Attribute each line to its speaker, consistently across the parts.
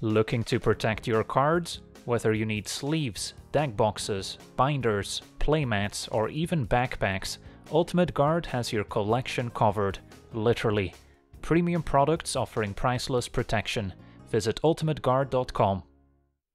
Speaker 1: Looking to protect your cards? Whether you need sleeves, deck boxes, binders, playmats, or even backpacks, Ultimate Guard has your collection covered. Literally. Premium products offering priceless protection. Visit ultimateguard.com.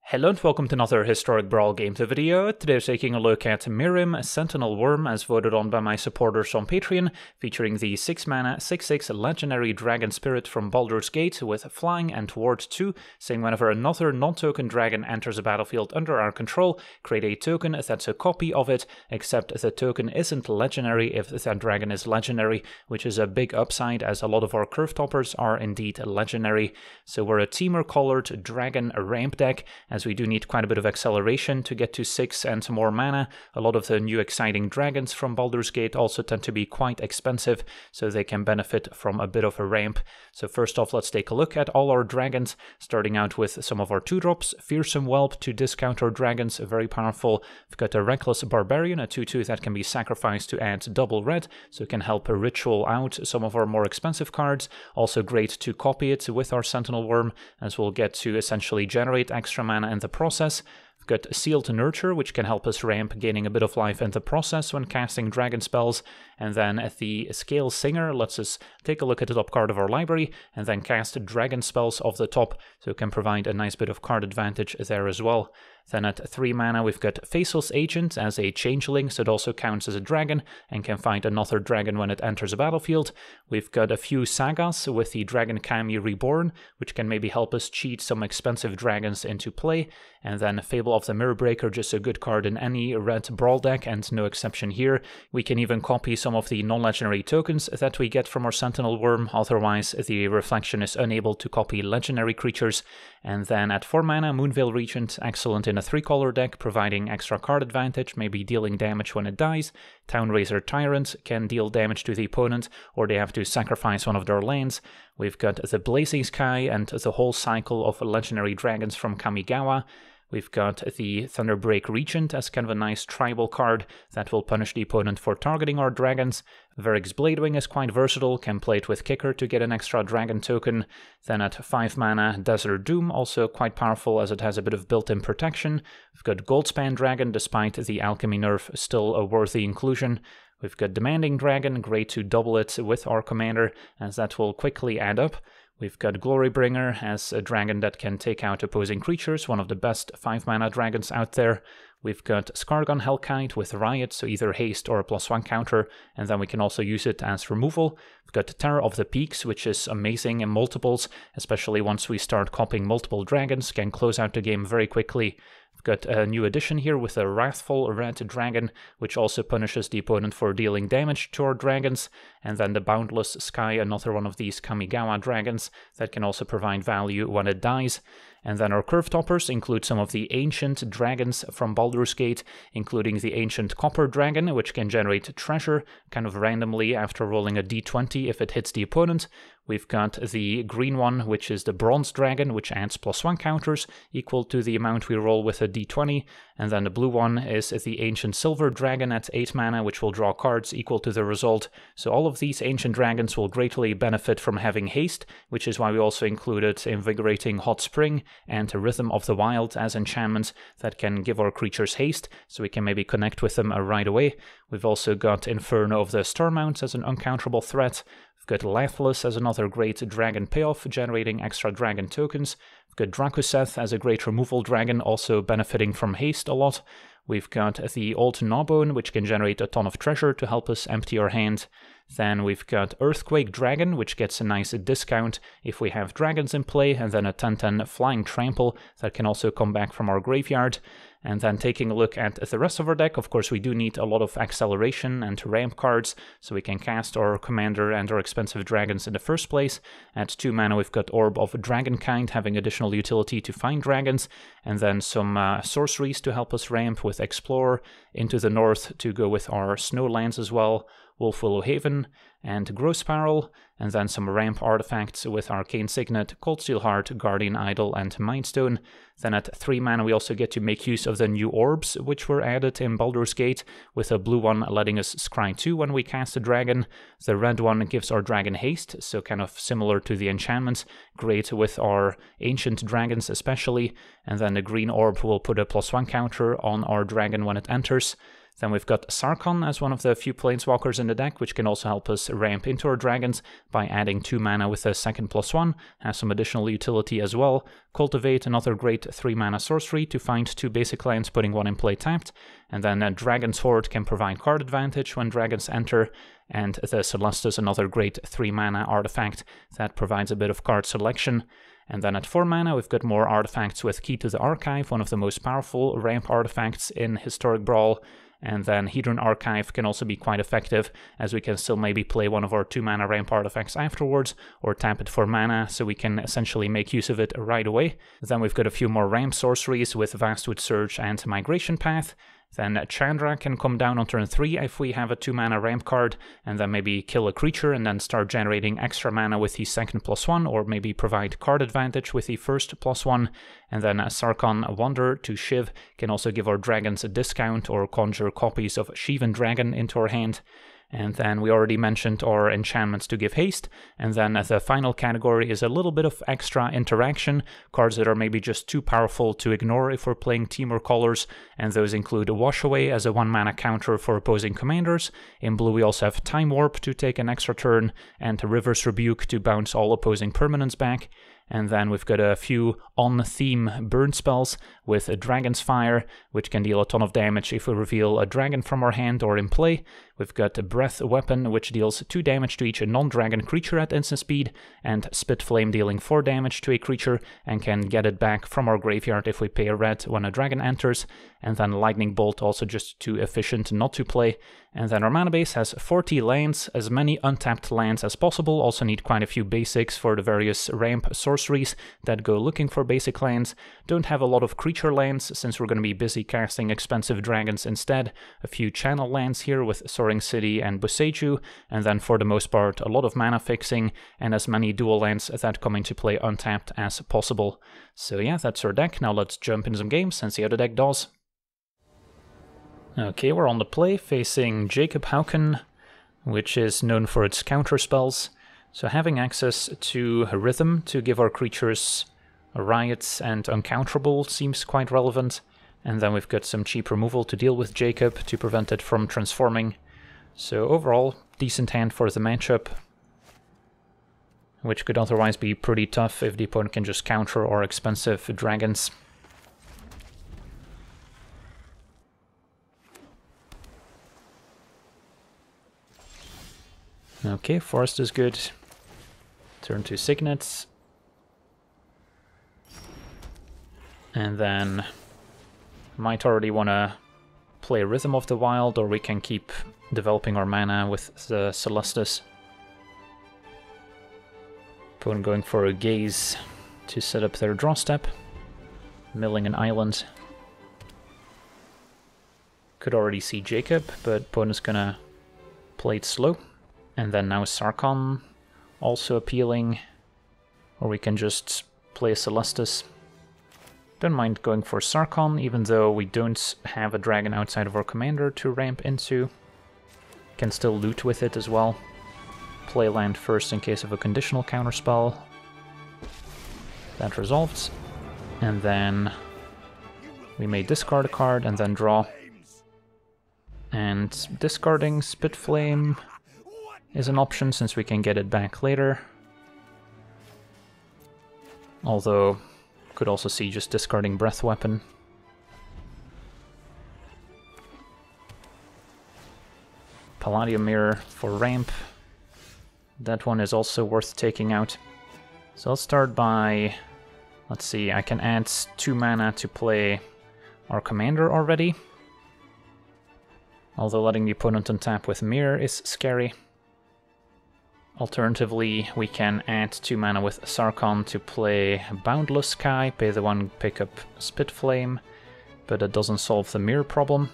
Speaker 1: Hello and welcome to another Historic Brawl Games video. Today we're taking a look at Miirym Sentinel Wyrm, as voted on by my supporters on Patreon, featuring the 6 mana 6-6 legendary dragon spirit from Baldur's Gate with flying and ward 2, saying whenever another non-token dragon enters a battlefield under our control, create a token that's a copy of it, except the token isn't legendary if that dragon is legendary, which is a big upside as a lot of our curve toppers are indeed legendary. So we're a Temur colored dragon ramp deck as we do need quite a bit of acceleration to get to 6 and more mana. A lot of the new exciting dragons from Baldur's Gate also tend to be quite expensive, so they can benefit from a bit of a ramp. So first off, let's take a look at all our dragons, starting out with some of our 2-drops. Fearsome Whelp to discount our dragons, very powerful. We've got a Reckless Barbarian, a 2-2 that can be sacrificed to add double red, so it can help a ritual out some of our more expensive cards. Also great to copy it with our Sentinel Wyrm, as we'll get to essentially generate extra mana in the process. We've got Scaled Nurturer, which can help us ramp, gaining a bit of life in the process when casting dragon spells. And then at the Scale Singer lets us take a look at the top card of our library and then cast dragon spells off the top, so it can provide a nice bit of card advantage there as well. Then at 3 mana we've got Faceless Agent as a changeling, so it also counts as a dragon and can find another dragon when it enters a battlefield. We've got a few sagas with the Dragon Kami Reborn, which can maybe help us cheat some expensive dragons into play. And then Fable of the Mirror Breaker, just a good card in any red brawl deck, and no exception here. We can even copy some of the non-legendary tokens that we get from our Sentinel Wyrm, otherwise the Reflection is unable to copy legendary creatures. And then at 4 mana, Moonveil Regent, excellent in a 3-color deck, providing extra card advantage, maybe dealing damage when it dies. Town-Razer Tyrant can deal damage to the opponent, or they have to sacrifice one of their lands. We've got the Blazing Sky and the whole cycle of legendary dragons from Kamigawa. We've got the Thunderbreak Regent as kind of a nice tribal card that will punish the opponent for targeting our dragons. Verix Bladewing is quite versatile, can play it with Kicker to get an extra dragon token. Then at 5 mana, Desert Doom, also quite powerful as it has a bit of built-in protection. We've got Goldspan Dragon, despite the alchemy nerf, still a worthy inclusion. We've got Demanding Dragon, great to double it with our commander, as that will quickly add up. We've got Glorybringer as a dragon that can take out opposing creatures, one of the best 5 mana dragons out there. We've got Skarrgan Hellkite with Riot, so either haste or a plus 1 counter, and then we can also use it as removal. We've got Terror of the Peaks, which is amazing in multiples, especially once we start copying multiple dragons, can close out the game very quickly. We've got a new addition here with a Wrathful Red Dragon, which also punishes the opponent for dealing damage to our dragons, and then the Boundless Sky, another one of these Kamigawa dragons that can also provide value when it dies. And then our curve toppers include some of the ancient dragons from Baldur's Gate, including the ancient copper dragon, which can generate treasure kind of randomly after rolling a d20 if it hits the opponent. We've got the green one, which is the bronze dragon, which adds plus one counters equal to the amount we roll with a d20. And then the blue one is the ancient silver dragon at 8 mana, which will draw cards equal to the result. So all of these ancient dragons will greatly benefit from having haste, which is why we also included invigorating hot spring and Rhythm of the Wild as enchantments that can give our creatures haste, so we can maybe connect with them right away. We've also got Inferno of the Star Mounts as an uncounterable threat. We've got Lathliss as another great dragon payoff, generating extra dragon tokens. We've got Drakuseth as a great removal dragon, also benefiting from haste a lot. We've got the Old Gnawbone, which can generate a ton of treasure to help us empty our hand. Then we've got Earthquake Dragon, which gets a nice discount if we have dragons in play, and then a 10-10 Flying Trample that can also come back from our graveyard. And then taking a look at the rest of our deck, of course we do need a lot of acceleration and ramp cards, so we can cast our commander and our expensive dragons in the first place. At 2 mana we've got Orb of Dragonkind having additional utility to find dragons, and then some uh, sorceries to help us ramp with Explore into the north to go with our Snowlands as well. Wolfwillow Haven, and Growth Spiral, and then some ramp artifacts with Arcane Signet, Cold Steel Heart, Guardian Idol, and Mindstone. Then at 3 mana we also get to make use of the new orbs which were added in Baldur's Gate, with a blue one letting us scry 2 when we cast a dragon. The red one gives our dragon haste, so kind of similar to the enchantments, great with our ancient dragons especially, and then the green orb will put a plus 1 counter on our dragon when it enters. Then we've got Sarkhan as one of the few planeswalkers in the deck, which can also help us ramp into our dragons by adding 2 mana with a second plus 1, has some additional utility as well. Cultivate, another great 3 mana sorcery to find 2 basic lands, putting one in play tapped. And then a Dragon's Hoard can provide card advantage when dragons enter, and the Celestus, another great 3 mana artifact that provides a bit of card selection. And then at 4 mana, we've got more artifacts with Key to the Archive, one of the most powerful ramp artifacts in Historic Brawl. And then Hedron Archive can also be quite effective, as we can still maybe play one of our 2 mana ramp artifacts afterwards, or tap it for mana, so we can essentially make use of it right away. Then we've got a few more ramp sorceries with Vastwood Surge and Migration Path, then Chandra can come down on turn 3 if we have a 2 mana ramp card, and then maybe kill a creature and then start generating extra mana with the second plus 1, or maybe provide card advantage with the first plus 1. And then Sarkhan Wanderer to Shiv can also give our dragons a discount or conjure copies of Shivan Dragon into our hand. And then we already mentioned our enchantments to give haste. And then the final category is a little bit of extra interaction, cards that are maybe just too powerful to ignore if we're playing Temur colors. And those include Wash Away as a one mana counter for opposing commanders. In blue, we also have Time Warp to take an extra turn, and River's Rebuke to bounce all opposing permanents back. And then we've got a few on theme burn spells with a Dragon's Fire, which can deal a ton of damage if we reveal a dragon from our hand or in play. We've got a Breath Weapon, which deals 2 damage to each non dragon creature at instant speed, and Spit Flame dealing 4 damage to a creature and can get it back from our graveyard if we pay a red when a dragon enters. And then Lightning Bolt, also just too efficient not to play. And then our mana base has 40 lands, as many untapped lands as possible. Also need quite a few basics for the various ramp sorceries that go looking for basic lands. Don't have a lot of creature lands since we're going to be busy casting expensive dragons instead. A few channel lands here with Soaring City and Boseiju, and then for the most part a lot of mana fixing and as many dual lands that come into play untapped as possible. So yeah, that's our deck. Now let's jump into some games and see how the deck does. Okay, we're on the play facing Jacob Hauken, which is known for its counter spells. So having access to Rhythm to give our creatures Riots and Uncounterable seems quite relevant. And then we've got some cheap removal to deal with Jacob to prevent it from transforming. So overall, decent hand for the matchup. Which could otherwise be pretty tough if the opponent can just counter our expensive dragons. Okay, Forest is good. Turn to Signets. And then might already want to play Rhythm of the Wild, or we can keep developing our mana with the Celestus. Opponent going for a Gaze to set up their draw step. Milling an island. Could already see Jacob, but opponent's gonna play it slow. And then now Sarkhan also appealing. Or we can just play Celestus. Don't mind going for Sarkhan, even though we don't have a dragon outside of our commander to ramp into. Can still loot with it as well. Play land first in case of a conditional counterspell. That resolves. And then we may discard a card and then draw. And discarding Spit Flame is an option since we can get it back later. Although, could also see just discarding Breath Weapon. Palladium Mirror for ramp. That one is also worth taking out. So I'll start by... Let's see, I can add 2 mana to play our commander already. Although letting the opponent untap with Mirror is scary. Alternatively, we can add 2 mana with Sarkhan to play Boundless Sky, pay the 1, pick up Spit Flame, but that doesn't solve the mirror problem.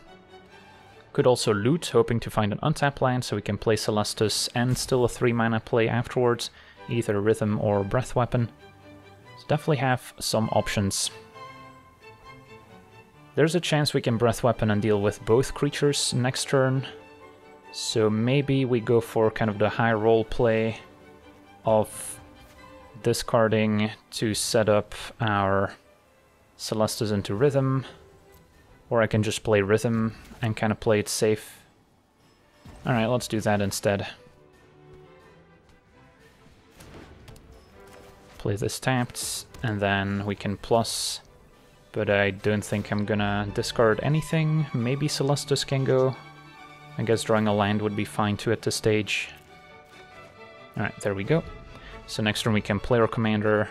Speaker 1: Could also loot, hoping to find an untapped land so we can play Celestus and still a 3 mana play afterwards, either Rhythm or Breath Weapon. So definitely have some options. There's a chance we can Breath Weapon and deal with both creatures next turn, so maybe we go for kind of the high roll play of discarding to set up our Celestus into Rhythm, or I can just play Rhythm and kind of play it safe. Alright, let's do that instead. Play this tapped, and then we can plus, but I don't think I'm gonna discard anything. Maybe Celestus can go. I guess drawing a land would be fine too at this stage. Alright, there we go. So next turn we can play our commander,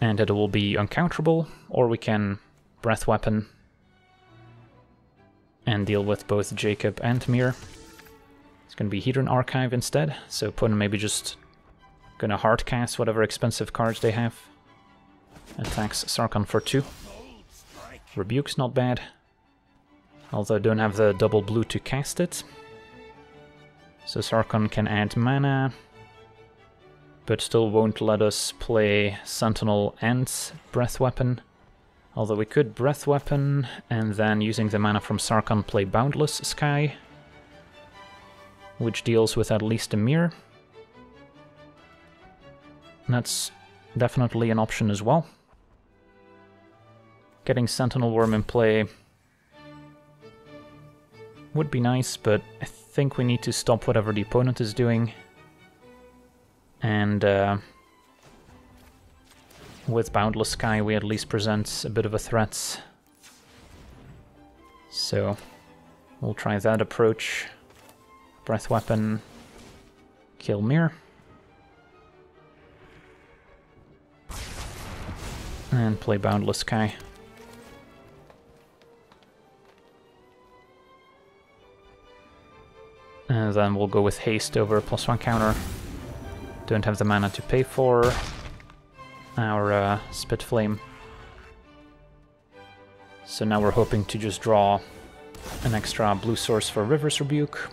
Speaker 1: and it will be uncounterable, or we can Breath Weapon and deal with both Jacob and Mir. It's gonna be Hedron Archive instead, so opponent maybe just gonna hardcast whatever expensive cards they have. Attacks Sarkhan for 2. Rebuke's not bad. Although I don't have the double blue to cast it. So Sarkhan can add mana, but still won't let us play Sentinel and Breath Weapon. Although we could Breath Weapon, and then using the mana from Sarkhan play Boundless Sky, which deals with at least a mirror. That's definitely an option as well. Getting Sentinel Wyrm in play would be nice, but I think we need to stop whatever the opponent is doing. And uh, with Boundless Sky we at least present a bit of a threat. So we'll try that approach. Breath Weapon, kill Mir. And play Boundless Sky. And then we'll go with haste over plus one counter. Don't have the mana to pay for our uh, Spit Flame. So now we're hoping to just draw an extra blue source for River's Rebuke.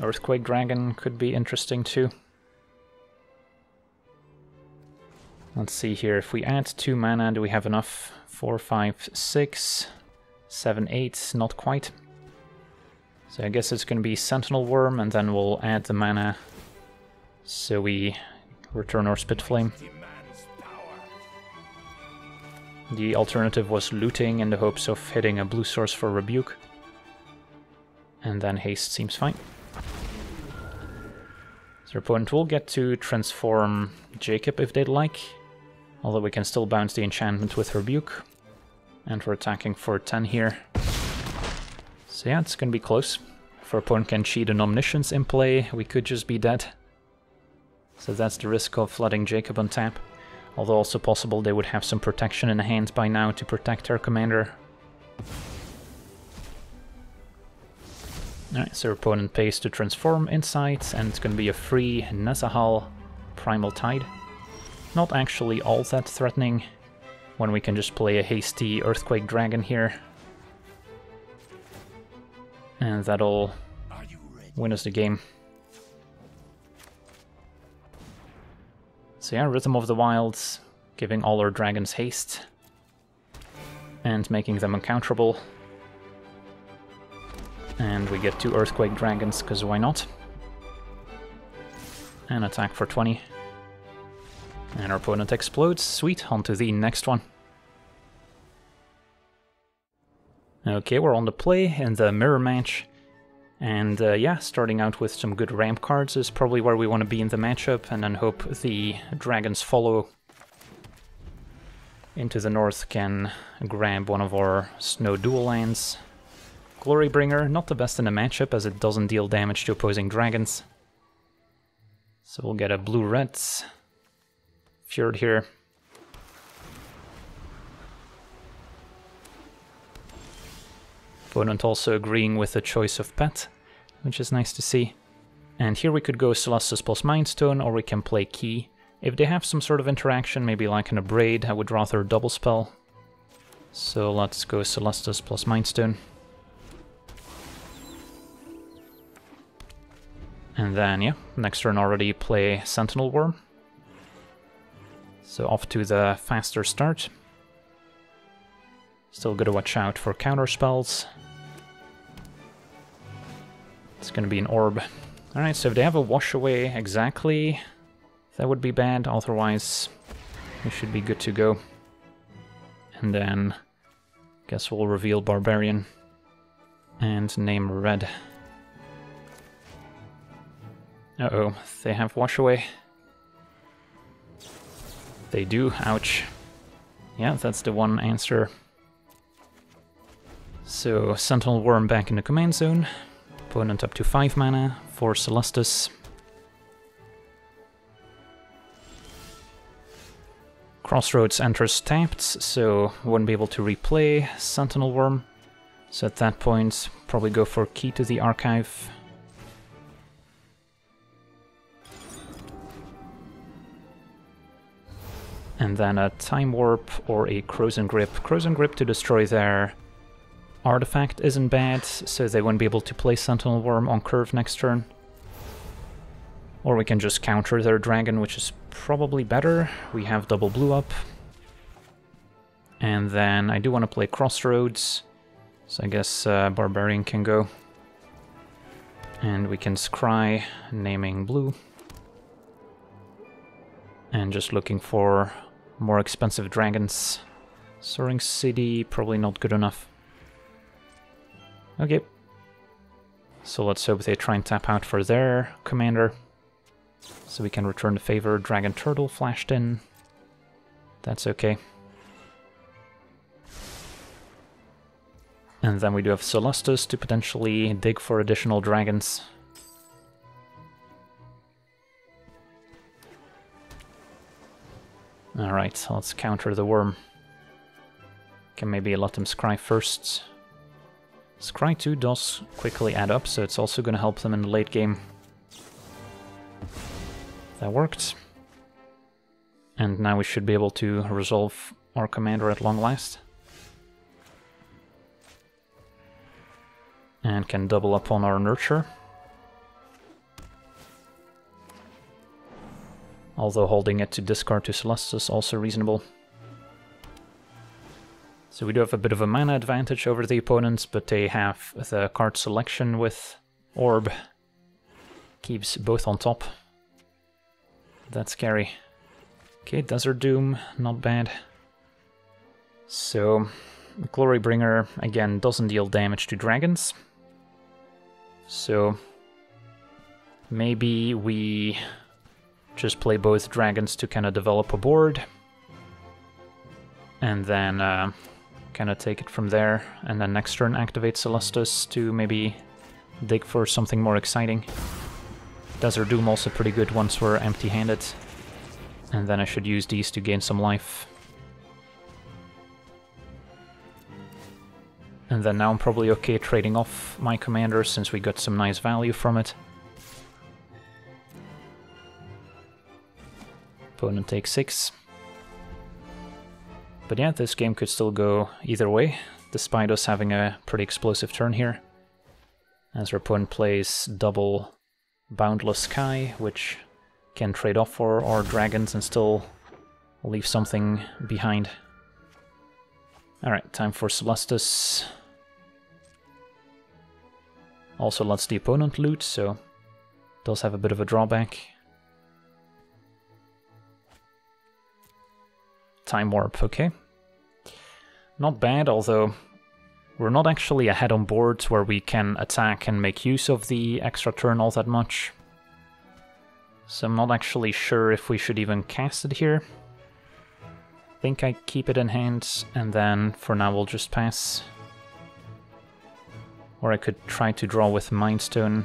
Speaker 1: Earthquake Dragon could be interesting too. Let's see here, if we add 2 mana, do we have enough? 4, 5, 6, 7, 8, not quite. So I guess it's going to be Sentinel Wyrm, and then we'll add the mana so we return our Spit Flame. The alternative was looting in the hopes of hitting a blue source for Rebuke. And then haste seems fine. So opponent will get to transform Jacob if they'd like, although we can still bounce the enchantment with Rebuke. And we're attacking for 10 here. So yeah, it's gonna be close. If our opponent can cheat an Omniscience in play, we could just be dead. So that's the risk of flooding Jacob on tap. Although also possible they would have some protection in hand by now to protect their commander. Alright, so opponent pays to transform Insight, and it's gonna be a free Nezahal Primal Tide. Not actually all that threatening, when we can just play a hasty Earthquake Dragon here. And that'll win us the game. So yeah, Rhythm of the Wilds, giving all our dragons haste. And making them uncounterable. And we get two Earthquake Dragons, because why not? And attack for 20. And our opponent explodes. Sweet, on to the next one. Okay, we're on the play in the mirror match. And uh, yeah, starting out with some good ramp cards is probably where we want to be in the matchup, and then hope the dragons follow into the north can grab one of our snow dual lands. Glorybringer, not the best in the matchup as it doesn't deal damage to opposing dragons. So we'll get a blue-red Fjord here. Opponent also agreeing with the choice of pet, which is nice to see. And here we could go Celestus plus Mindstone, or we can play Key. If they have some sort of interaction, maybe like an Abrade, I would rather double spell. So let's go Celestus plus Mindstone. And then, yeah, next turn already play Sentinel Wyrm. So off to the faster start. Still gotta watch out for counter spells. It's gonna be an orb. Alright, so if they have a wash away exactly, that would be bad. Otherwise, we should be good to go. And then, guess we'll reveal Barbarian and name Red. Uh-oh, they have wash away. They do, ouch. Yeah, that's the one answer. So, Sentinel Wyrm back in the command zone. Opponent up to 5 mana for Celestus. Crossroads enters tapped, so won't be able to replay Sentinel Wyrm. So at that point, probably go for Key to the Archive. And then a Time Warp or a Krosan Grip. Krosan Grip to destroy their artifact isn't bad, so they won't be able to play Sentinel Wyrm on curve next turn. Or we can just counter their dragon, which is probably better. We have double blue up. And then I do want to play Crossroads, so I guess uh, Barbarian can go. And we can scry, naming blue. And just looking for more expensive dragons. Soaring City, probably not good enough. Okay. So let's hope they try and tap out for their commander. So we can return the favor. Dragon Turtle flashed in. That's okay. And then we do have Celestus to potentially dig for additional dragons. Alright, let's counter the worm. Can maybe let them scry first. Scry 2 does quickly add up, so it's also going to help them in the late game. That worked. And now we should be able to resolve our commander at long last. And can double up on our nurture. Although holding it to discard to Celestus is also reasonable. So we do have a bit of a mana advantage over the opponents, but they have the card selection with Orb. Keeps both on top. That's scary. Okay, Desert Doom, not bad. So, Glorybringer, again, doesn't deal damage to dragons. So, maybe we just play both dragons to kind of develop a board. And then uh, kind of take it from there. And then next turn activate Celestus to maybe dig for something more exciting. Desert Doom also pretty good once we're empty-handed. And then I should use these to gain some life. And then now I'm probably okay trading off my commander since we got some nice value from it. Opponent takes 6. But yeah, this game could still go either way, despite us having a pretty explosive turn here. As opponent plays double Boundless Sky, which can trade off for our dragons and still leave something behind. Alright, time for Celestus. Also lets the opponent loot, so does have a bit of a drawback. Time Warp, okay. Not bad, although we're not actually ahead on boards where we can attack and make use of the extra turn all that much. So I'm not actually sure if we should even cast it here. I think I keep it in hand, and then for now we'll just pass. Or I could try to draw with Mindstone.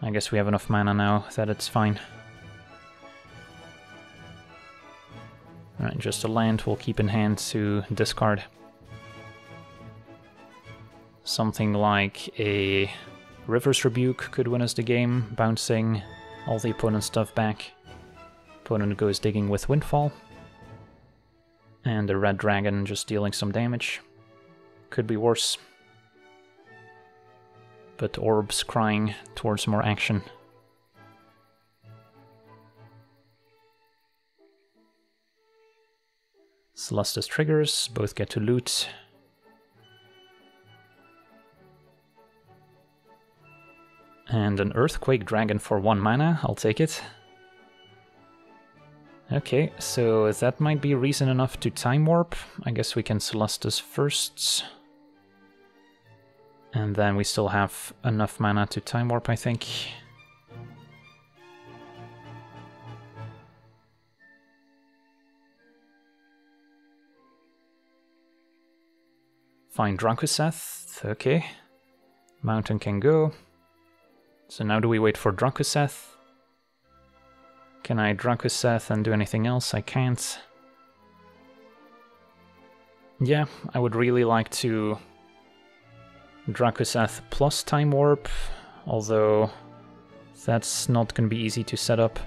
Speaker 1: I guess we have enough mana now that it's fine. Just a land we'll keep in hand to discard. Something like a River's Rebuke could win us the game, bouncing all the opponent's stuff back. Opponent goes digging with Windfall. And the red dragon just dealing some damage. Could be worse. But Orb's crying towards more action. Celestus triggers, both get to loot. And an Earthquake Dragon for one mana, I'll take it. Okay, so that might be reason enough to Time Warp. I guess we can Celestus first. And then we still have enough mana to Time Warp, I think. Find Drakuseth, okay. Mountain can go. So now do we wait for Drakuseth? Can I Drakuseth and do anything else? I can't. Yeah, I would really like to Drakuseth plus Time Warp, although that's not going to be easy to set up.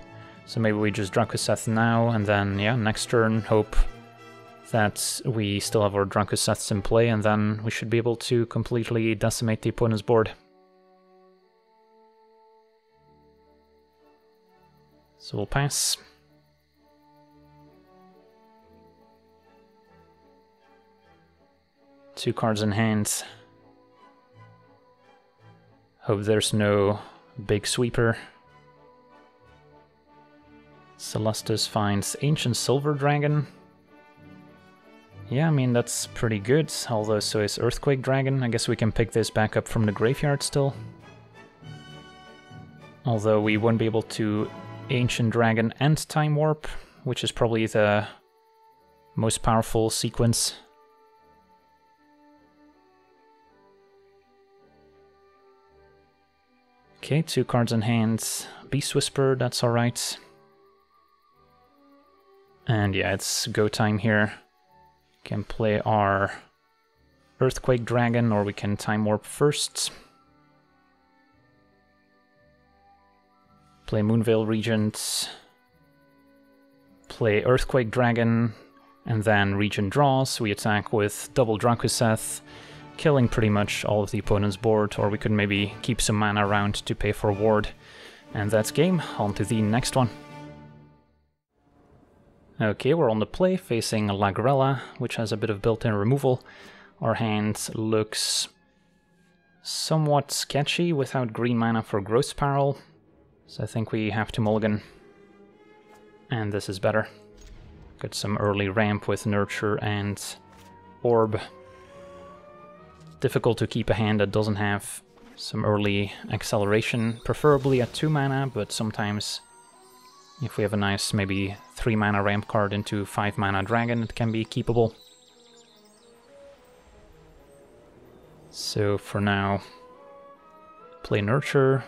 Speaker 1: So maybe we just Drakuseth now, and then, yeah, next turn, hope that we still have our Drakuseths in play, and then we should be able to completely decimate the opponent's board. So we'll pass. Two cards in hand. Hope there's no big sweeper. Celestus finds Ancient Silver Dragon. Yeah, I mean, that's pretty good, although so is Earthquake Dragon. I guess we can pick this back up from the graveyard still. Although we won't be able to Ancient Dragon and Time Warp, which is probably the most powerful sequence. Okay, two cards in hand. Beast Whisper, that's alright. And yeah, it's go time here. Can play our Earthquake Dragon, or we can Time Warp first. Play Moonveil Regent. Play Earthquake Dragon. And then Regent draws. We attack with double Drakuseth, killing pretty much all of the opponent's board, or we could maybe keep some mana around to pay for ward. And that's game. On to the next one. Okay, we're on the play, facing Lagrella, which has a bit of built-in removal. Our hand looks somewhat sketchy without green mana for Growth Spiral, so I think we have to mulligan. And this is better. Got some early ramp with Nurture and Orb. Difficult to keep a hand that doesn't have some early acceleration, preferably at 2 mana, but sometimes if we have a nice maybe 3 mana ramp card into 5 mana dragon, it can be keepable. So for now, play Nurture,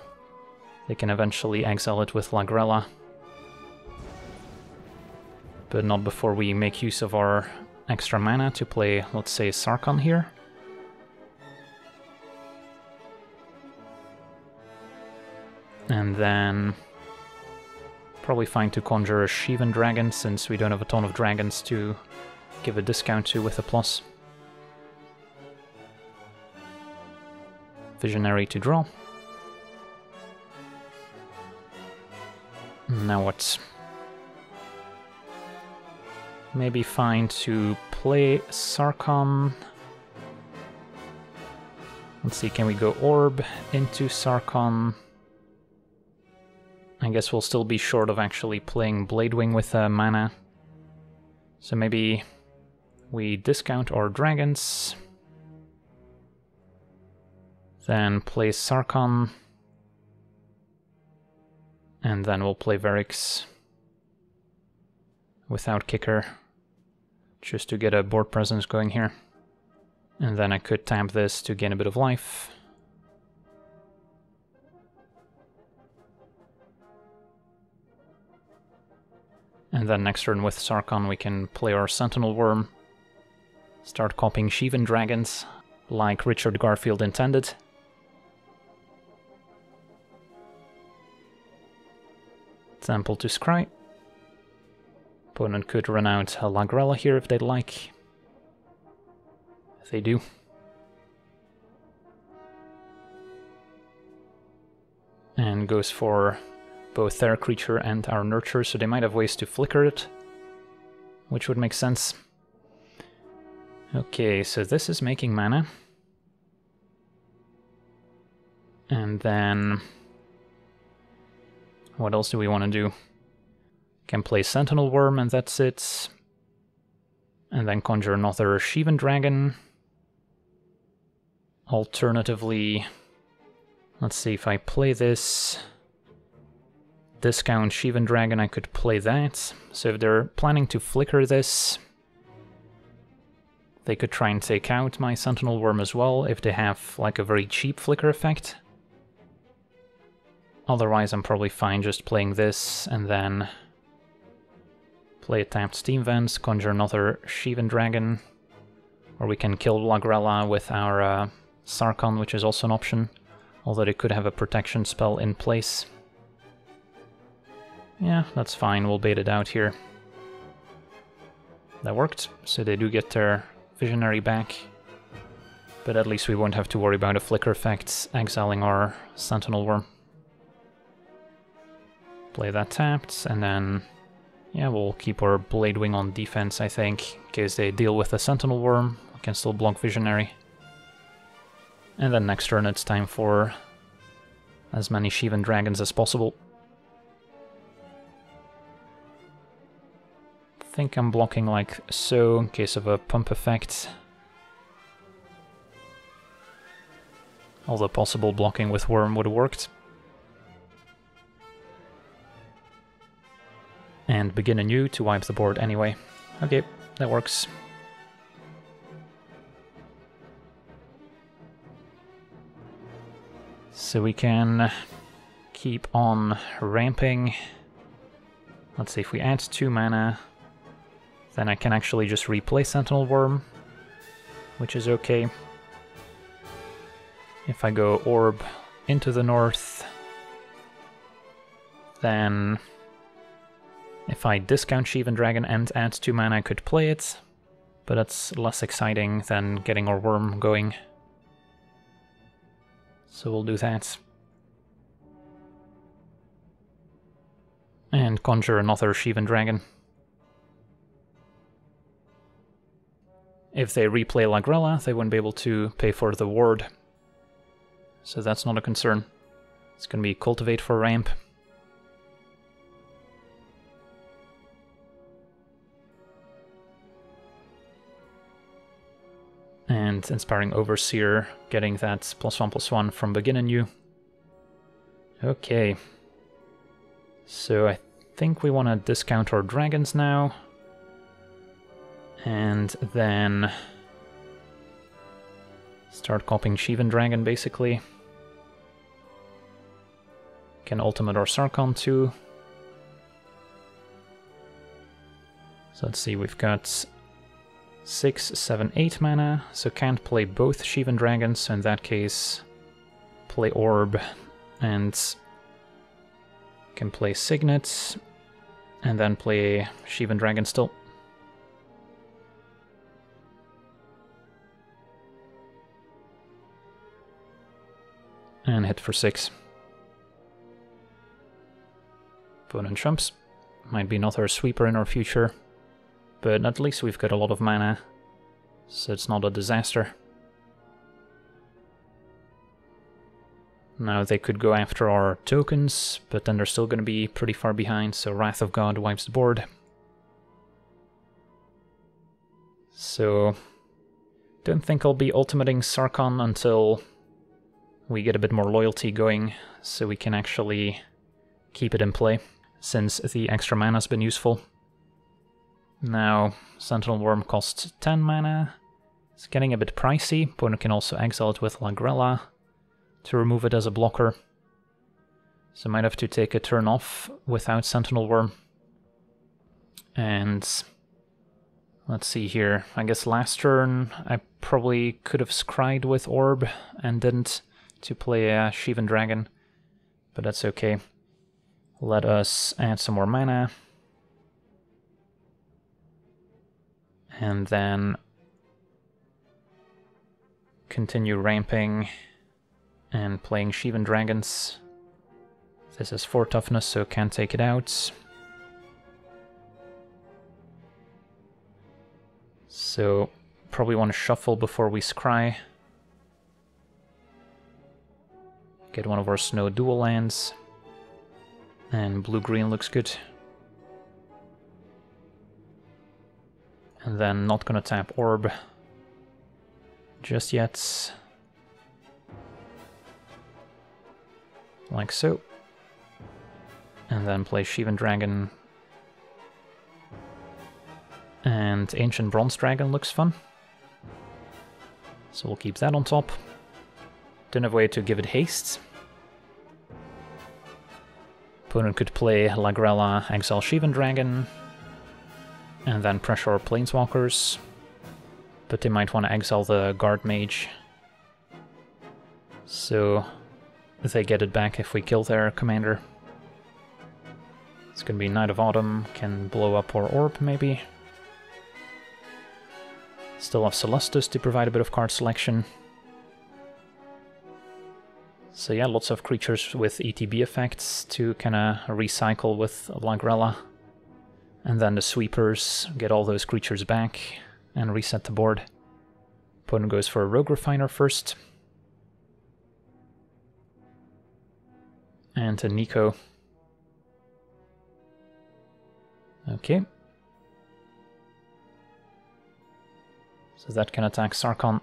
Speaker 1: they can eventually exile it with Lagrella. But not before we make use of our extra mana to play, let's say, Sarkhan here. And then probably fine to conjure a Shivan dragon since we don't have a ton of dragons to give a discount to with a plus. Visionary to draw. Now what? Maybe fine to play Sarkhan. Let's see, can we go Orb into Sarkhan? I guess we'll still be short of actually playing Bladewing with uh, mana. So maybe we discount our dragons. Then play Sarkhan. And then we'll play Verix without kicker, just to get a board presence going here. And then I could tap this to gain a bit of life. And then next turn with Sarkhan we can play our Sentinel Wyrm, start copying Shivan Dragons, like Richard Garfield intended. Sample to scry. Opponent could run out a Lagrella here if they'd like. If they do. And goes for both their creature and our nurture, so they might have ways to flicker it, which would make sense. Okay, so this is making mana. And then... What else do we want to do? Can play Sentinel Wyrm and that's it. And then conjure another Shivan Dragon. Alternatively, let's see if I play this discount Shivan Dragon, I could play that. So if they're planning to flicker this, they could try and take out my Sentinel Wyrm as well if they have like a very cheap flicker effect. Otherwise I'm probably fine just playing this and then play a tapped Steam Vents, conjure another Shivan Dragon, or we can kill Lagrella with our uh, Sarkhan, which is also an option, although they could have a protection spell in place. Yeah, that's fine, we'll bait it out here. That worked, so they do get their Visionary back. But at least we won't have to worry about a flicker effect exiling our Sentinel Wyrm. Play that tapped, and then... Yeah, we'll keep our Blade Wing on defense, I think, in case they deal with a Sentinel Wyrm. We can still block Visionary. And then next turn it's time for as many Shivan Dragons as possible. Think I'm blocking like so in case of a pump effect. The possible blocking with Wyrm would have worked. And begin anew to wipe the board anyway. Okay, that works. So we can keep on ramping. Let's see, if we add 2 mana, then I can actually just replay Sentinel Wyrm, which is okay. If I go Orb into the north, then if I discount Shivan Dragon and add 2 mana I could play it, but that's less exciting than getting our worm going. So we'll do that. And conjure another Shivan Dragon. If they replay Lagrella, they wouldn't be able to pay for the ward. So that's not a concern. It's going to be Cultivate for ramp. And Inspiring Overseer, getting that plus one plus one from Begin Anew. Okay. So I think we want to discount our dragons now. And then start copying Shivan Dragon, basically. Can ultimate or Sarkhan too. So let's see, we've got 6, 7, 8 mana, so can't play both Shivan Dragons, so in that case play Orb and can play Signet and then play Shivan Dragon still. And hit for 6. Opponent trumps. Might be another sweeper in our future, but at least we've got a lot of mana, so it's not a disaster. Now they could go after our tokens, but then they're still going to be pretty far behind, so Wrath of God wipes the board. So, don't think I'll be ultimating Sarkhan until we get a bit more loyalty going, so we can actually keep it in play, since the extra mana has been useful. Now, Sentinel Wyrm costs 10 mana. It's getting a bit pricey, but opponent can also exile it with Lagrella to remove it as a blocker. So might have to take a turn off without Sentinel Wyrm. And let's see here. I guess last turn I probably could have scried with Orb and didn't to play uh, a Shivan Dragon, but that's okay. Let us add some more mana. And then continue ramping and playing Shivan Dragons. This is 4 toughness, so can't take it out. So probably want to shuffle before we scry. Get one of our snow dual lands. And blue-green looks good. And then not gonna tap orb just yet. Like so. And then play Shivan Dragon. And Ancient Bronze Dragon looks fun. So we'll keep that on top. Don't have a way to give it haste. Opponent could play Lagrella, Exile Shivan Dragon, and then pressure Planeswalkers. But they might want to exile the Guard Mage. So they get it back if we kill their commander. It's gonna be Knight of Autumn, can blow up our orb maybe. Still have Celestus to provide a bit of card selection. So yeah, lots of creatures with ETB effects to kind of recycle with Lagrella. And then the sweepers get all those creatures back and reset the board. Opponent goes for a Rogue Refiner first. And to Niko. Okay. So that can attack Sarkhan.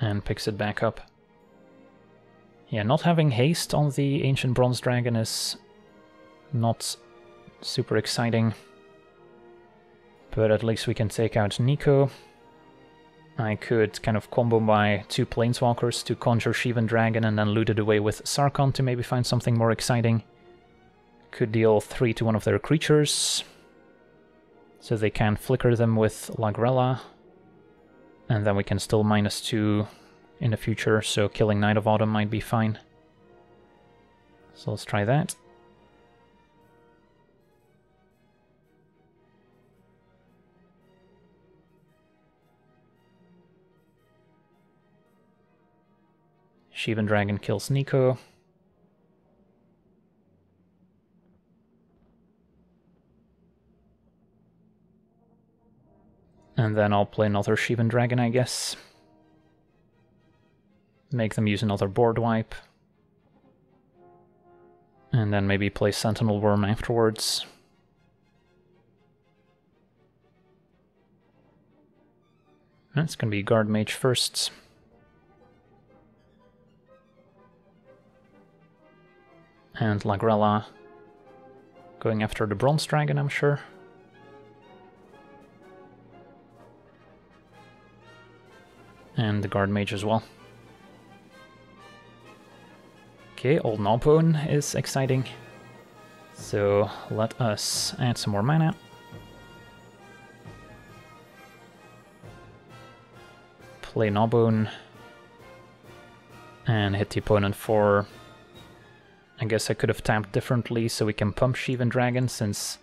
Speaker 1: And picks it back up. Yeah, not having haste on the Ancient Bronze Dragon is not super exciting. But at least we can take out Niko. I could kind of combo my two Planeswalkers to conjure Shivan Dragon and then loot it away with Sarkhan to maybe find something more exciting. Could deal 3 to one of their creatures. So they can flicker them with Lagrella. And then we can still minus 2 in the future, so killing Knight of Autumn might be fine. So let's try that. Shivan Dragon kills Niko. And then I'll play another Shivan Dragon, I guess. Make them use another board wipe. And then maybe play Sentinel Wyrm afterwards. That's gonna be Guard Mage first. And Lagrella going after the Bronze Dragon, I'm sure. And the Guard Mage as well. Okay, Old Gnawbone is exciting. So let us add some more mana. Play Gnawbone. And hit the opponent for I guess I could have tapped differently so we can pump Shivan Dragon since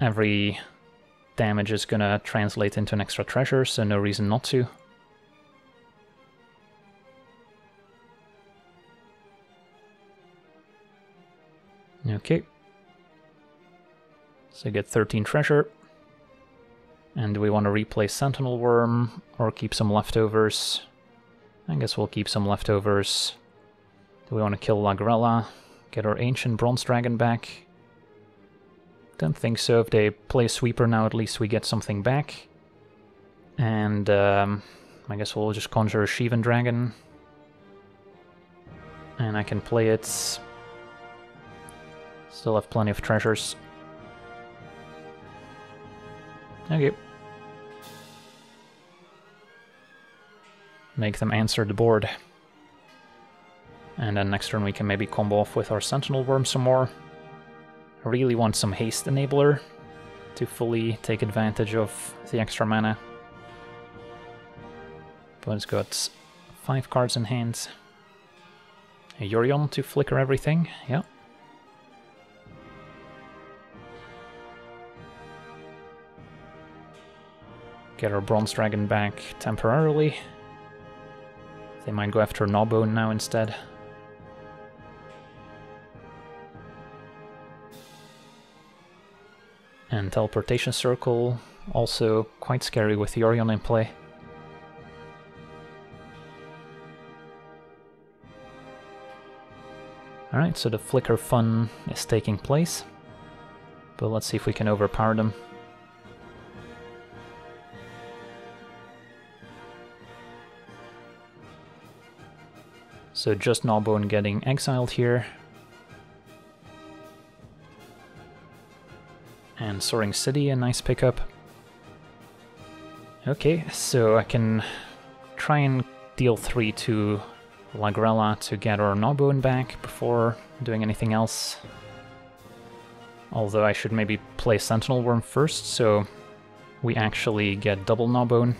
Speaker 1: every damage is gonna translate into an extra treasure, so no reason not to. Okay. So get 13 treasure. And do we want to replace Sentinel Wyrm or keep some leftovers? I guess we'll keep some leftovers. Do we want to kill Lagrella? Get our ancient bronze dragon back. Don't think so. If they play sweeper now, at least we get something back. And um, I guess we'll just conjure a Shivan dragon. And I can play it. Still have plenty of treasures. Okay. Make them answer the board. And then next turn we can maybe combo off with our Sentinel Wyrm some more. I really want some Haste Enabler to fully take advantage of the extra mana. But it's got five cards in hand. A Yorion to flicker everything, yeah. Get our Bronze Dragon back temporarily. They might go after Gnawbone now instead. And Teleportation Circle, also quite scary with Yorion in play. Alright, so the Flicker fun is taking place. But let's see if we can overpower them. So just Gnawbone getting exiled here. And Soaring City, a nice pickup. Okay, so I can try and deal 3 to Lagrella to get our Gnawbone back before doing anything else. Although I should maybe play Sentinel Wyrm first, so we actually get double Gnawbone.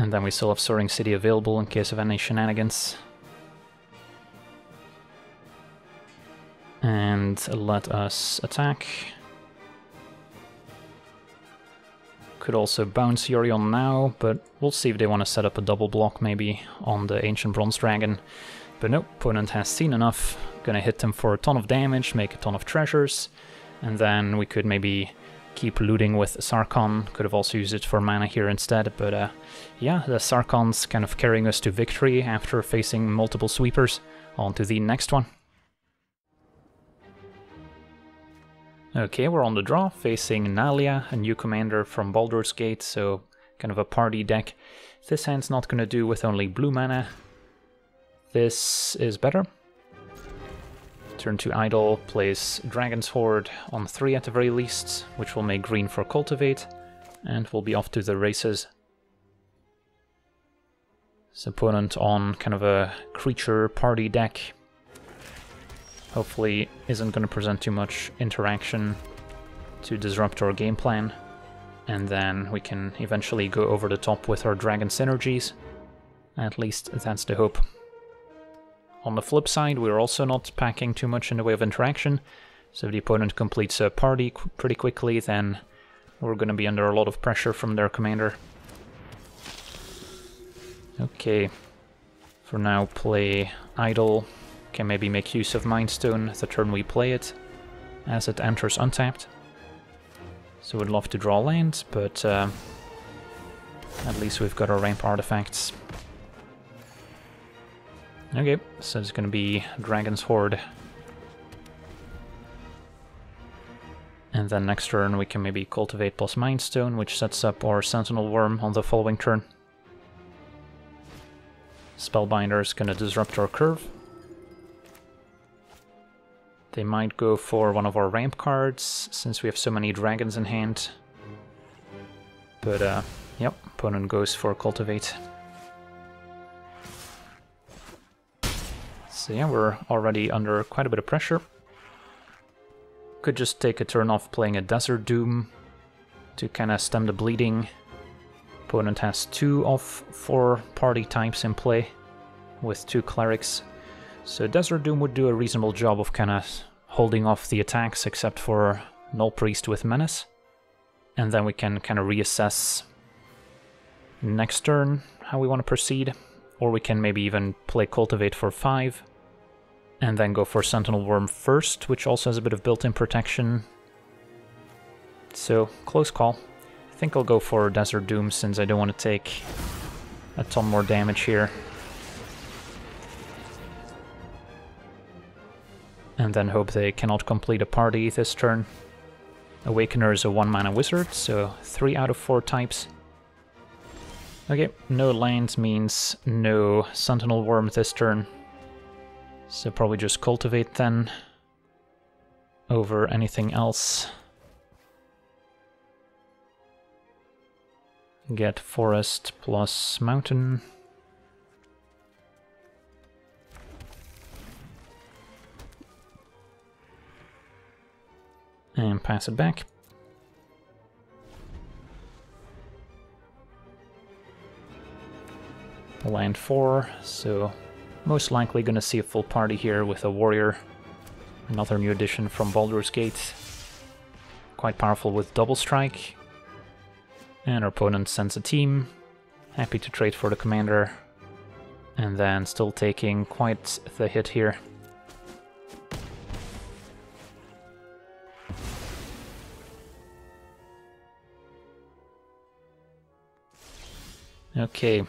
Speaker 1: And then we still have Soaring City available in case of any shenanigans. And let us attack. Could also bounce Yorion now, but we'll see if they want to set up a double block maybe on the Ancient Bronze Dragon. But nope, opponent has seen enough. Gonna hit them for a ton of damage, make a ton of treasures, and then we could maybe keep looting with Sarkhan. Could have also used it for mana here instead, but uh, yeah, the Sarkhan's kind of carrying us to victory after facing multiple sweepers. On to the next one. Okay, we're on the draw, facing Nalia, a new commander from Baldur's Gate, so kind of a party deck. This hand's not going to do with only blue mana. This is better. Turn to Idol, place Dragon's Hoard on 3 at the very least, which will make green for Cultivate, and we'll be off to the races. This opponent on kind of a creature party deck, hopefully isn't going to present too much interaction to disrupt our game plan. And then we can eventually go over the top with our dragon synergies. At least that's the hope. On the flip side, we're also not packing too much in the way of interaction, so if the opponent completes a party qu pretty quickly, then we're going to be under a lot of pressure from their commander. Okay, for now play Idol, can maybe make use of Mind Stone the turn we play it, as it enters untapped. So we'd love to draw land, but uh, at least we've got our ramp artifacts. Okay, so it's gonna be Dragon's Hoard. And then next turn we can maybe cultivate plus Mind Stone, which sets up our Sentinel Wyrm on the following turn. Spellbinder is gonna disrupt our curve. They might go for one of our ramp cards, since we have so many dragons in hand. But, uh, yep, opponent goes for Cultivate. So yeah, we're already under quite a bit of pressure. Could just take a turn off playing a Desert Doom to kind of stem the bleeding. Opponent has two of four party types in play with two clerics. So Desert Doom would do a reasonable job of kind of holding off the attacks except for Null Priest with Menace. And then we can kind of reassess next turn how we want to proceed. Or we can maybe even play Cultivate for 5. And then go for Sentinel Wyrm first, which also has a bit of built-in protection. So, close call. I think I'll go for Desert Doom since I don't want to take a ton more damage here. and then hope they cannot complete a party this turn. Awakener is a 1 mana wizard, so 3 out of 4 types. Okay, no lands means no Sentinel Worm this turn. So probably just Cultivate then, over anything else. Get Forest plus Mountain. and pass it back. Land 4, so most likely gonna see a full party here with a warrior Another new addition from Baldur's Gate. Quite powerful with double strike. And our opponent sends a team. Happy to trade for the commander. And then still taking quite the hit here. Okay.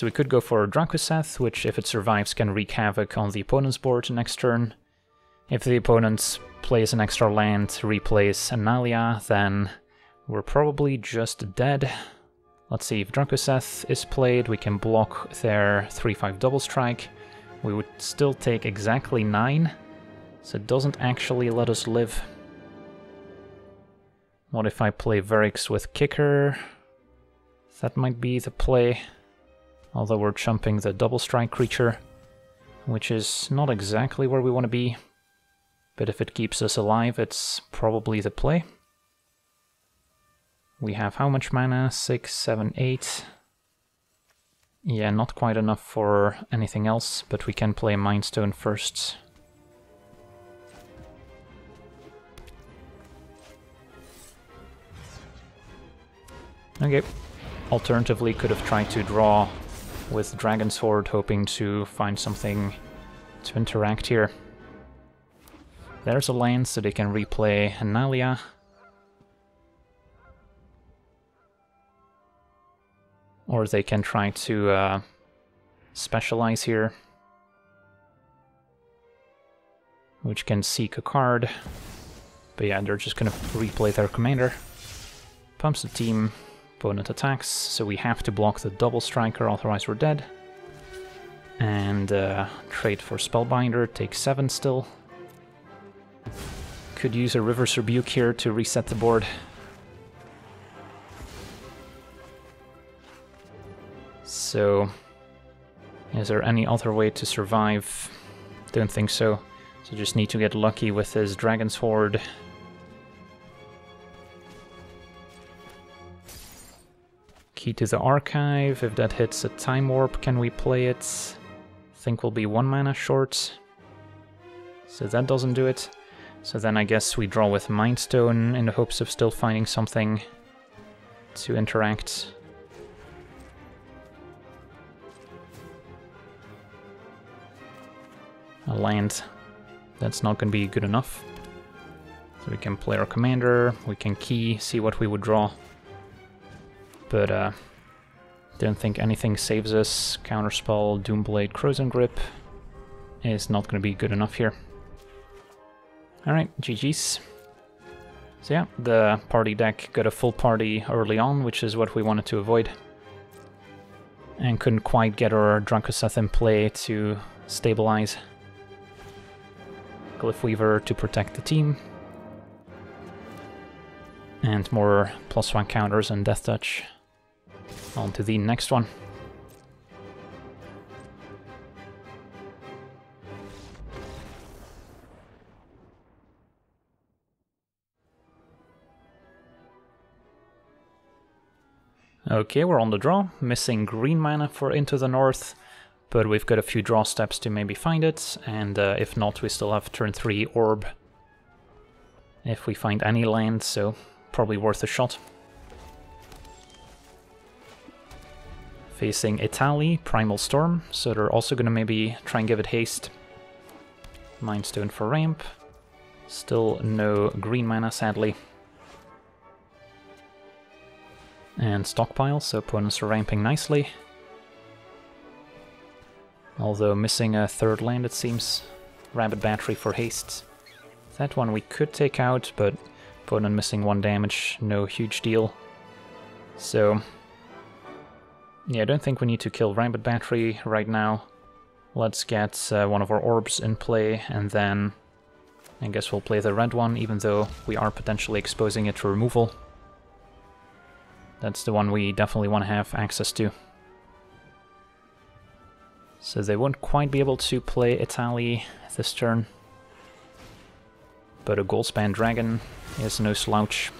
Speaker 1: So we could go for Drakuseth, which if it survives can wreak havoc on the opponent's board next turn. If the opponent plays an extra land, replays Analia, then we're probably just dead. Let's see, if Drakuseth is played, we can block their 3-5 double strike. We would still take exactly 9, so it doesn't actually let us live. What if I play Verix with Kicker? That might be the play, although we're chumping the double strike creature, which is not exactly where we want to be. But if it keeps us alive, it's probably the play. We have how much mana? Six, seven, eight. Yeah, not quite enough for anything else, but we can play Mindstone first. Okay. Alternatively, could have tried to draw with Dragon Sword, hoping to find something to interact here. There's a lane so they can replay Analia. Or they can try to uh, specialize here. Which can seek a card. But yeah, they're just gonna replay their commander. Pumps the team, opponent attacks, so we have to block the double striker, otherwise we're dead. And uh, trade for Spellbinder, take 7 still. Could use a River's Rebuke here to reset the board. So, is there any other way to survive? Don't think so. So just need to get lucky with his Dragon's Hoard. Key to the Archive, if that hits a Time Warp, can we play it? Think we'll be one mana short. So that doesn't do it. So then I guess we draw with Mindstone in the hopes of still finding something to interact. A land. That's not going to be good enough. So we can play our commander, we can key, see what we would draw but uh, don't think anything saves us. Counterspell, Doomblade, Krosan Grip is not going to be good enough here. Alright, GG's. So yeah, the party deck got a full party early on, which is what we wanted to avoid. And couldn't quite get our Drakuseth in play to stabilize. Glyph Weaver to protect the team. And more plus one counters and Death Touch. On to the next one. Okay, we're on the draw, missing green mana for Into the North, but we've got a few draw steps to maybe find it, and uh, if not, we still have turn 3 Orb if we find any land, so probably worth a shot. Facing Etali, Primal Storm, so they're also gonna maybe try and give it haste. Mindstone for ramp. Still no green mana, sadly. And stockpile, so opponents are ramping nicely. Although missing a third land, it seems. Rabbit Battery for haste. That one we could take out, but opponent missing one damage, no huge deal. So yeah, I don't think we need to kill Rabbit Battery right now. Let's get uh, one of our orbs in play, and then I guess we'll play the red one, even though we are potentially exposing it to removal. That's the one we definitely want to have access to. So they won't quite be able to play Etali this turn. But a Goldspan Dragon is no slouch.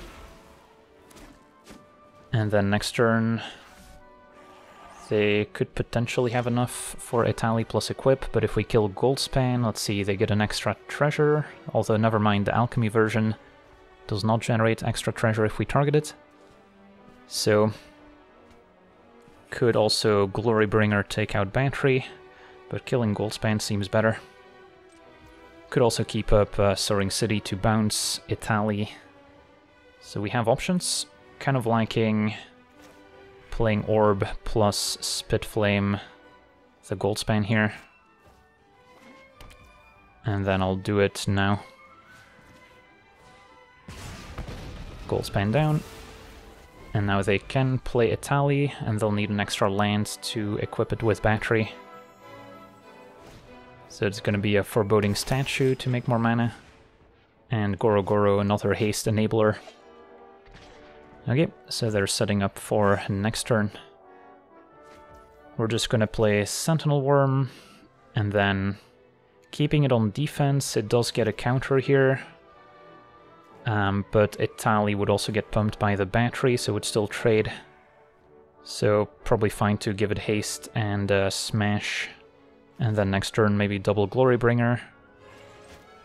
Speaker 1: And then next turn They could potentially have enough for Etali plus equip, but if we kill Goldspan, let's see, they get an extra treasure, although never mind, the alchemy version does not generate extra treasure if we target it. So, could also Glorybringer take out Battery, but killing Goldspan seems better. Could also keep up uh, Soaring City to bounce Etali. So we have options, kind of liking playing Orb plus Spit Flame, the Goldspan here. And then I'll do it now. Goldspan down. And now they can play Etali, and they'll need an extra land to equip it with battery. So it's to be a Foreboding Statue to make more mana. And Goro Goro, another haste enabler. Okay, so they're setting up for next turn. We're just gonna play Sentinel Wyrm, and then keeping it on defense, it does get a counter here. Um, but Etali would also get pumped by the battery, so it would still trade. So probably fine to give it haste and uh, smash. And then next turn maybe double Glorybringer.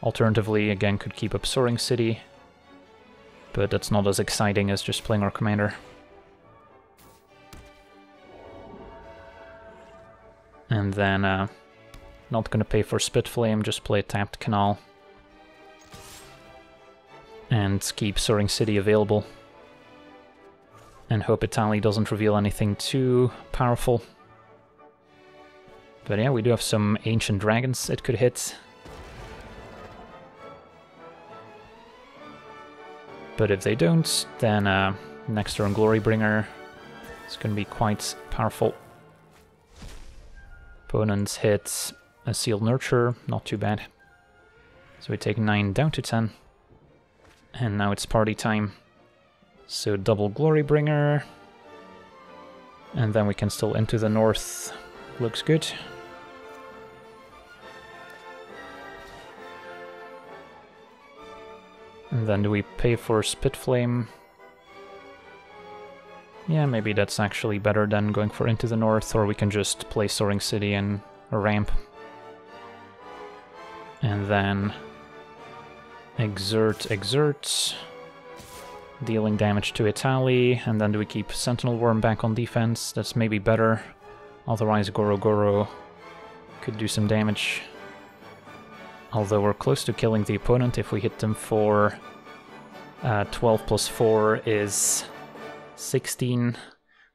Speaker 1: Alternatively, again, could keep up Soaring City but that's not as exciting as just playing our commander. And then, uh, not gonna pay for Spitflame, just play tapped Canal. And keep Soaring City available. And hope Etali doesn't reveal anything too powerful. But yeah, we do have some Ancient Dragons it could hit. But if they don't, then uh, next turn Glorybringer is going to be quite powerful. Opponents hit a Scaled Nurturer, not too bad. So we take 9 down to 10. And now it's party time. So double Glorybringer. And then we can still into the north. Looks good. And then do we pay for Spitflame? Yeah, maybe that's actually better than going for Into the North, or we can just play Soaring City and a ramp. And then exert, exert, dealing damage to Etali, and then do we keep Sentinel Wyrm back on defense? That's maybe better. Otherwise Goro Goro could do some damage. Although we're close to killing the opponent if we hit them for uh, 12 plus 4 is 16.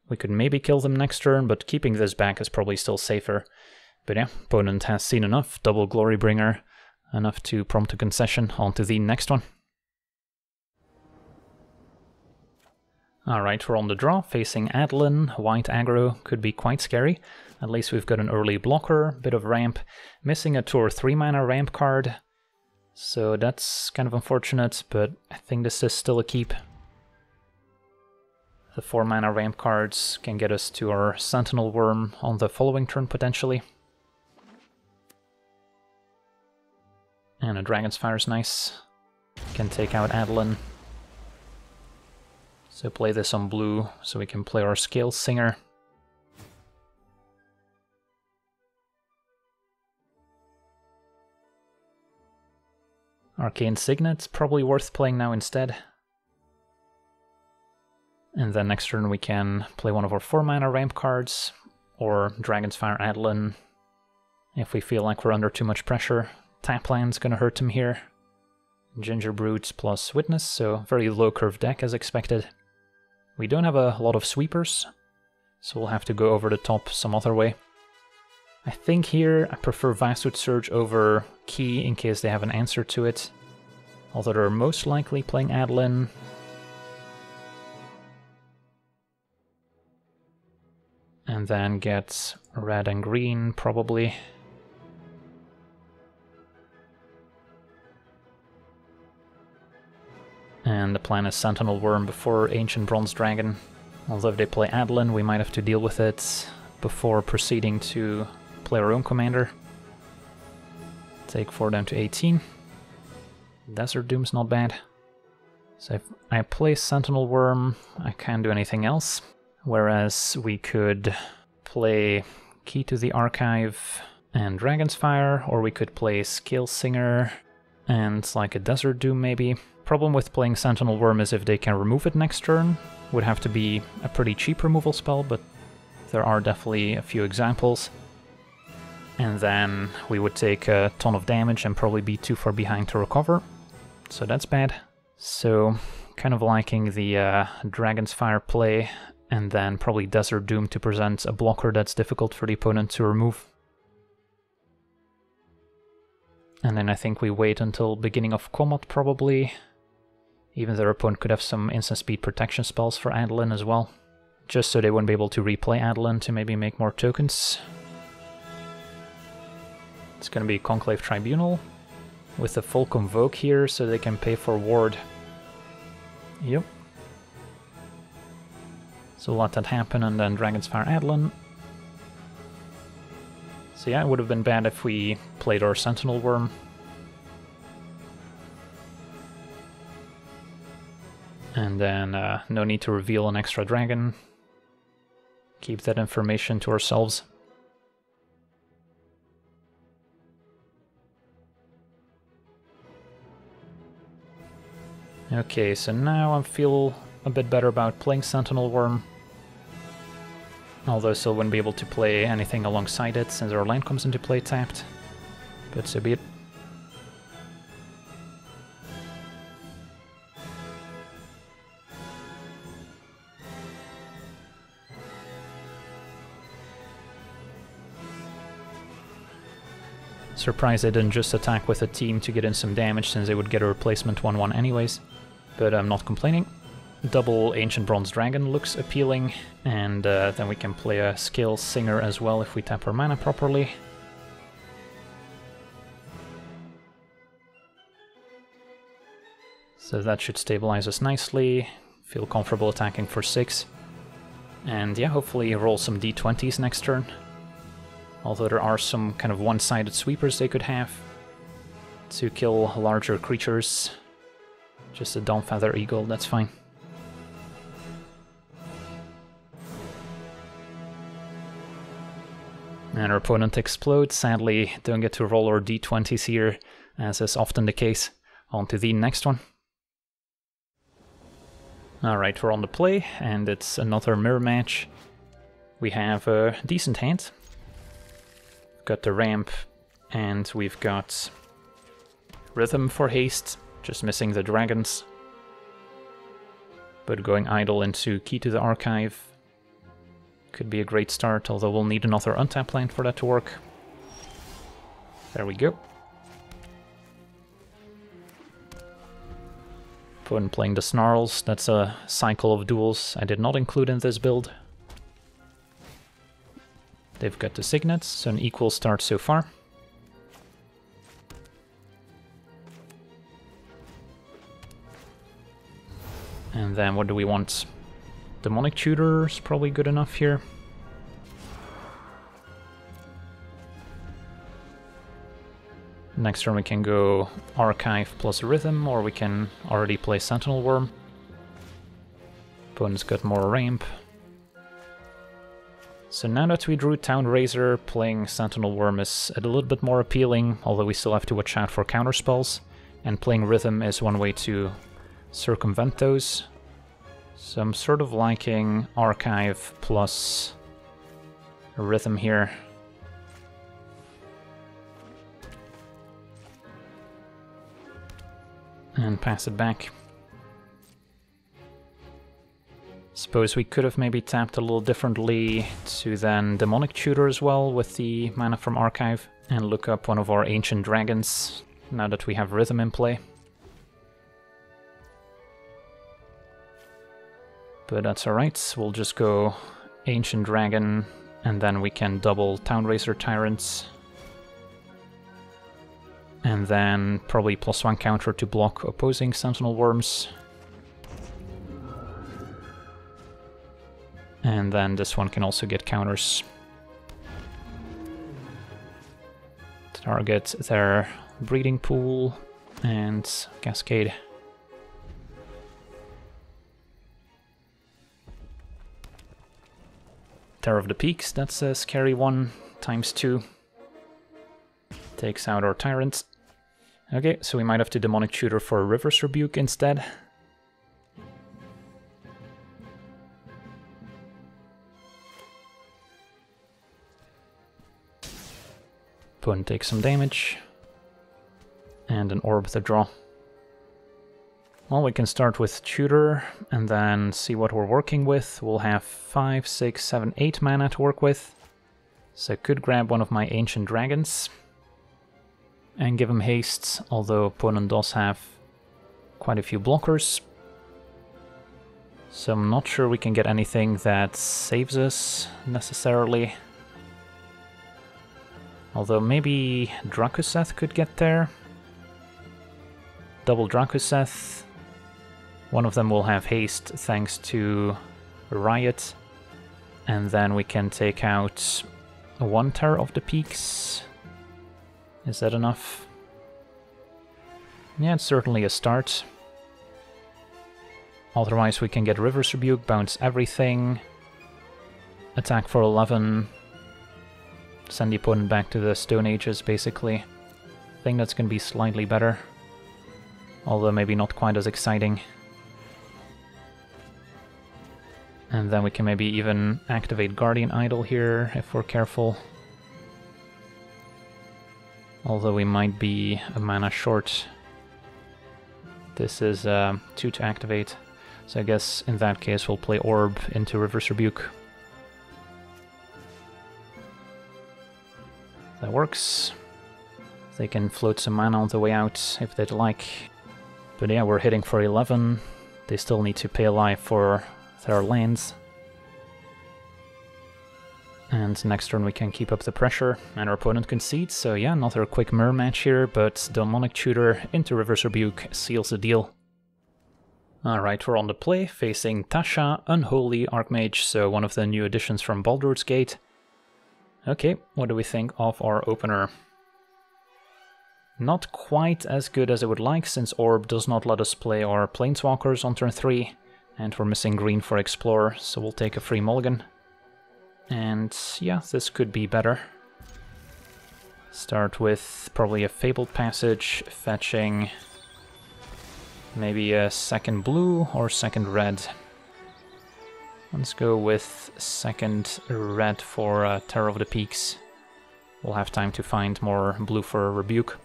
Speaker 1: We could maybe kill them next turn, but keeping this back is probably still safer. But yeah, opponent has seen enough, double Glorybringer, enough to prompt a concession. On to the next one. Alright, we're on the draw, facing Adeline. White aggro could be quite scary. At least we've got an early blocker, bit of ramp, missing a 2 or 3 mana ramp card. So that's kind of unfortunate, but I think this is still a keep. The 4 mana ramp cards can get us to our Sentinel Wyrm on the following turn potentially. And a Dragon's Fire is nice. Can take out Adeline. So play this on blue so we can play our Scale Singer. Arcane Signet's probably worth playing now instead. And then next turn we can play one of our 4 mana ramp cards, or Dragon's Fire Adeline. If we feel like we're under too much pressure, Tapland's gonna hurt him here. Gingerbrute plus Witness, so very low curve deck as expected. We don't have a lot of sweepers, so we'll have to go over the top some other way. I think here I prefer Vastwood Surge over Key in case they have an answer to it. Although they're most likely playing Adeline. And then get red and green, probably. And the plan is Sentinel Wyrm before Ancient Bronze Dragon. Although if they play Adeline, we might have to deal with it before proceeding to play our own commander. Take 4 down to 18. Desert Doom's not bad. So if I play Sentinel Wyrm, I can't do anything else. Whereas we could play Key to the Archive and Dragon's Fire, or we could play Scale Singer and like a Desert Doom maybe. Problem with playing Sentinel Wyrm is if they can remove it next turn, would have to be a pretty cheap removal spell, but there are definitely a few examples. And then we would take a ton of damage and probably be too far behind to recover. So that's bad. So kind of liking the uh, Dragon's Fire play and then probably Desert Doom to present a blocker that's difficult for the opponent to remove. And then I think we wait until beginning of combat probably. Even their opponent could have some instant speed protection spells for Adeline as well. Just so they wouldn't be able to replay Adeline to maybe make more tokens. It's gonna be Conclave Tribunal with a full Convoke here so they can pay for Ward. Yep. So let that happen and then Dragon's Fire Adeline. So yeah, it would have been bad if we played our Sentinel Wyrm. And then uh, no need to reveal an extra dragon. Keep that information to ourselves. Okay, so now I feel a bit better about playing Sentinel Wyrm. Although still wouldn't be able to play anything alongside it since our land comes into play tapped. But so be it. Surprised they didn't just attack with a team to get in some damage since they would get a replacement 1-1 anyways. But I'm not complaining. Double Ancient Bronze Dragon looks appealing, and uh, then we can play a Scale Singer as well if we tap our mana properly. So that should stabilize us nicely, feel comfortable attacking for 6. And yeah, hopefully roll some d20s next turn. Although there are some kind of one-sided sweepers they could have to kill larger creatures. Just a Dawnfeather Eagle, that's fine. And our opponent explodes. Sadly, don't get to roll our d20s here, as is often the case. On to the next one. Alright, we're on the play, and it's another mirror match. We have a decent hand. Got the ramp, and we've got rhythm for haste, just missing the dragons. But going Idol into Key to the Archive could be a great start, although we'll need another untap land for that to work. There we go. Opponent playing the Snarls, that's a cycle of duels I did not include in this build. They've got the Signets, so an equal start so far. And then what do we want? Demonic Tutor is probably good enough here. Next turn we can go Archive plus Rhythm, or we can already play Sentinel Wyrm. Opponent's got more ramp. So now that we drew Town-Razer, playing Sentinel Wyrm is a little bit more appealing, although we still have to watch out for counterspells. And playing Rhythm is one way to circumvent those. So I'm sort of liking Archive plus Rhythm here. And pass it back. Suppose we could have maybe tapped a little differently to then Demonic Tutor as well with the mana from Archive and look up one of our Ancient Dragons now that we have Rhythm in play. But that's alright, we'll just go Ancient Dragon, and then we can double Town-Razer Tyrants. And then probably plus one counter to block opposing Sentinel Wyrms. And then this one can also get counters. To Target their breeding pool and cascade. Terror of the Peaks, that's a scary one, times two. Takes out our Tyrant. Okay, so we might have to Demonic Tutor for River's Rebuke instead. Opponent takes some damage. And an orb to draw. Well, we can start with Tutor and then see what we're working with. We'll have 5, 6, 7, 8 mana to work with. So I could grab one of my Ancient Dragons and give him haste, although opponent does have quite a few blockers. So I'm not sure we can get anything that saves us necessarily. Although maybe Drakuseth could get there. Double Drakuseth. One of them will have haste thanks to Riot. And then we can take out one Terror of the Peaks. Is that enough? Yeah, it's certainly a start. Otherwise we can get River's Rebuke, bounce everything, attack for 11, send opponent back to the Stone Ages, basically. I think that's going to be slightly better. Although maybe not quite as exciting. And then we can maybe even activate Guardian Idol here, if we're careful. Although we might be a mana short. This is uh, 2 to activate. So I guess in that case we'll play Orb into River's Rebuke. That works. They can float some mana on the way out if they'd like. But yeah, we're hitting for 11. They still need to pay a life for their lands. And next turn we can keep up the pressure, and our opponent concedes, so yeah, another quick mirror match here, but Demonic Tutor into River's Rebuke seals the deal. Alright, we're on the play, facing Tasha, Unholy Archmage, so one of the new additions from Baldur's Gate. Okay, what do we think of our opener? Not quite as good as I would like, since Orb does not let us play our Planeswalkers on turn 3, and we're missing green for Explorer, so we'll take a free mulligan. And yeah, this could be better. Start with probably a Fabled Passage, fetching maybe a second blue or second red. Let's go with second red for uh, Terror of the Peaks. We'll have time to find more blue for Rebuke.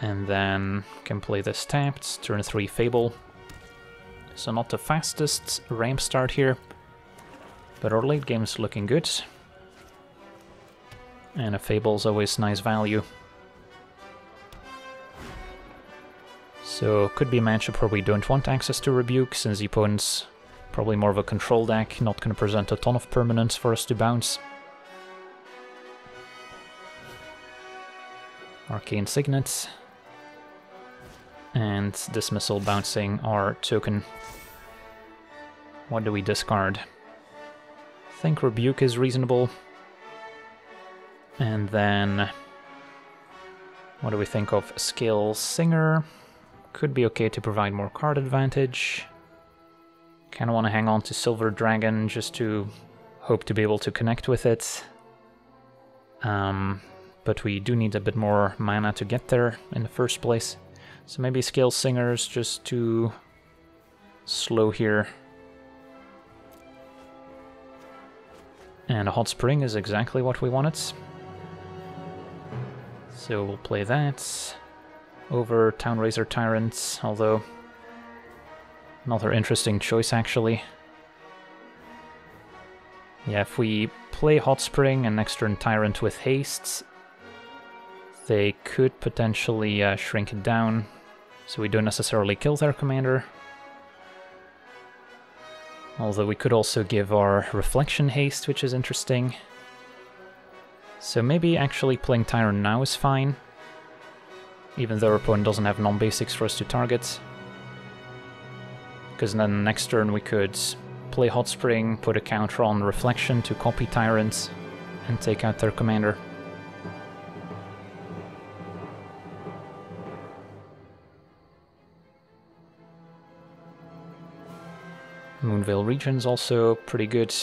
Speaker 1: And then can play this tapped, turn 3 Fable. So not the fastest ramp start here, but our late game is looking good. And a Fable is always nice value. So could be a matchup where we don't want access to Rebuke, since the opponent's probably more of a control deck, not going to present a ton of permanents for us to bounce. Arcane Signet. And Dismissal bouncing our token. What do we discard? I think Rebuke is reasonable. And then... What do we think of Scale Singer? Could be okay to provide more card advantage. Kinda wanna hang on to Silver Dragon just to hope to be able to connect with it. Um, but we do need a bit more mana to get there in the first place. So maybe Scale Singers just to slow here. And a Hot Spring is exactly what we wanted. So we'll play that over Town-Razer Tyrants, although another interesting choice actually. Yeah, if we play Hot Spring and next turn Tyrant with Haste, they could potentially uh, shrink it down, so we don't necessarily kill their commander. Although we could also give our Reflection Haste, which is interesting. So maybe actually playing Tyrant now is fine even though our opponent doesn't have non-basics for us to target. Because then next turn we could play Hot Spring, put a counter on Reflection to copy Tyrants, and take out their commander. Moonveil Regent's also pretty good.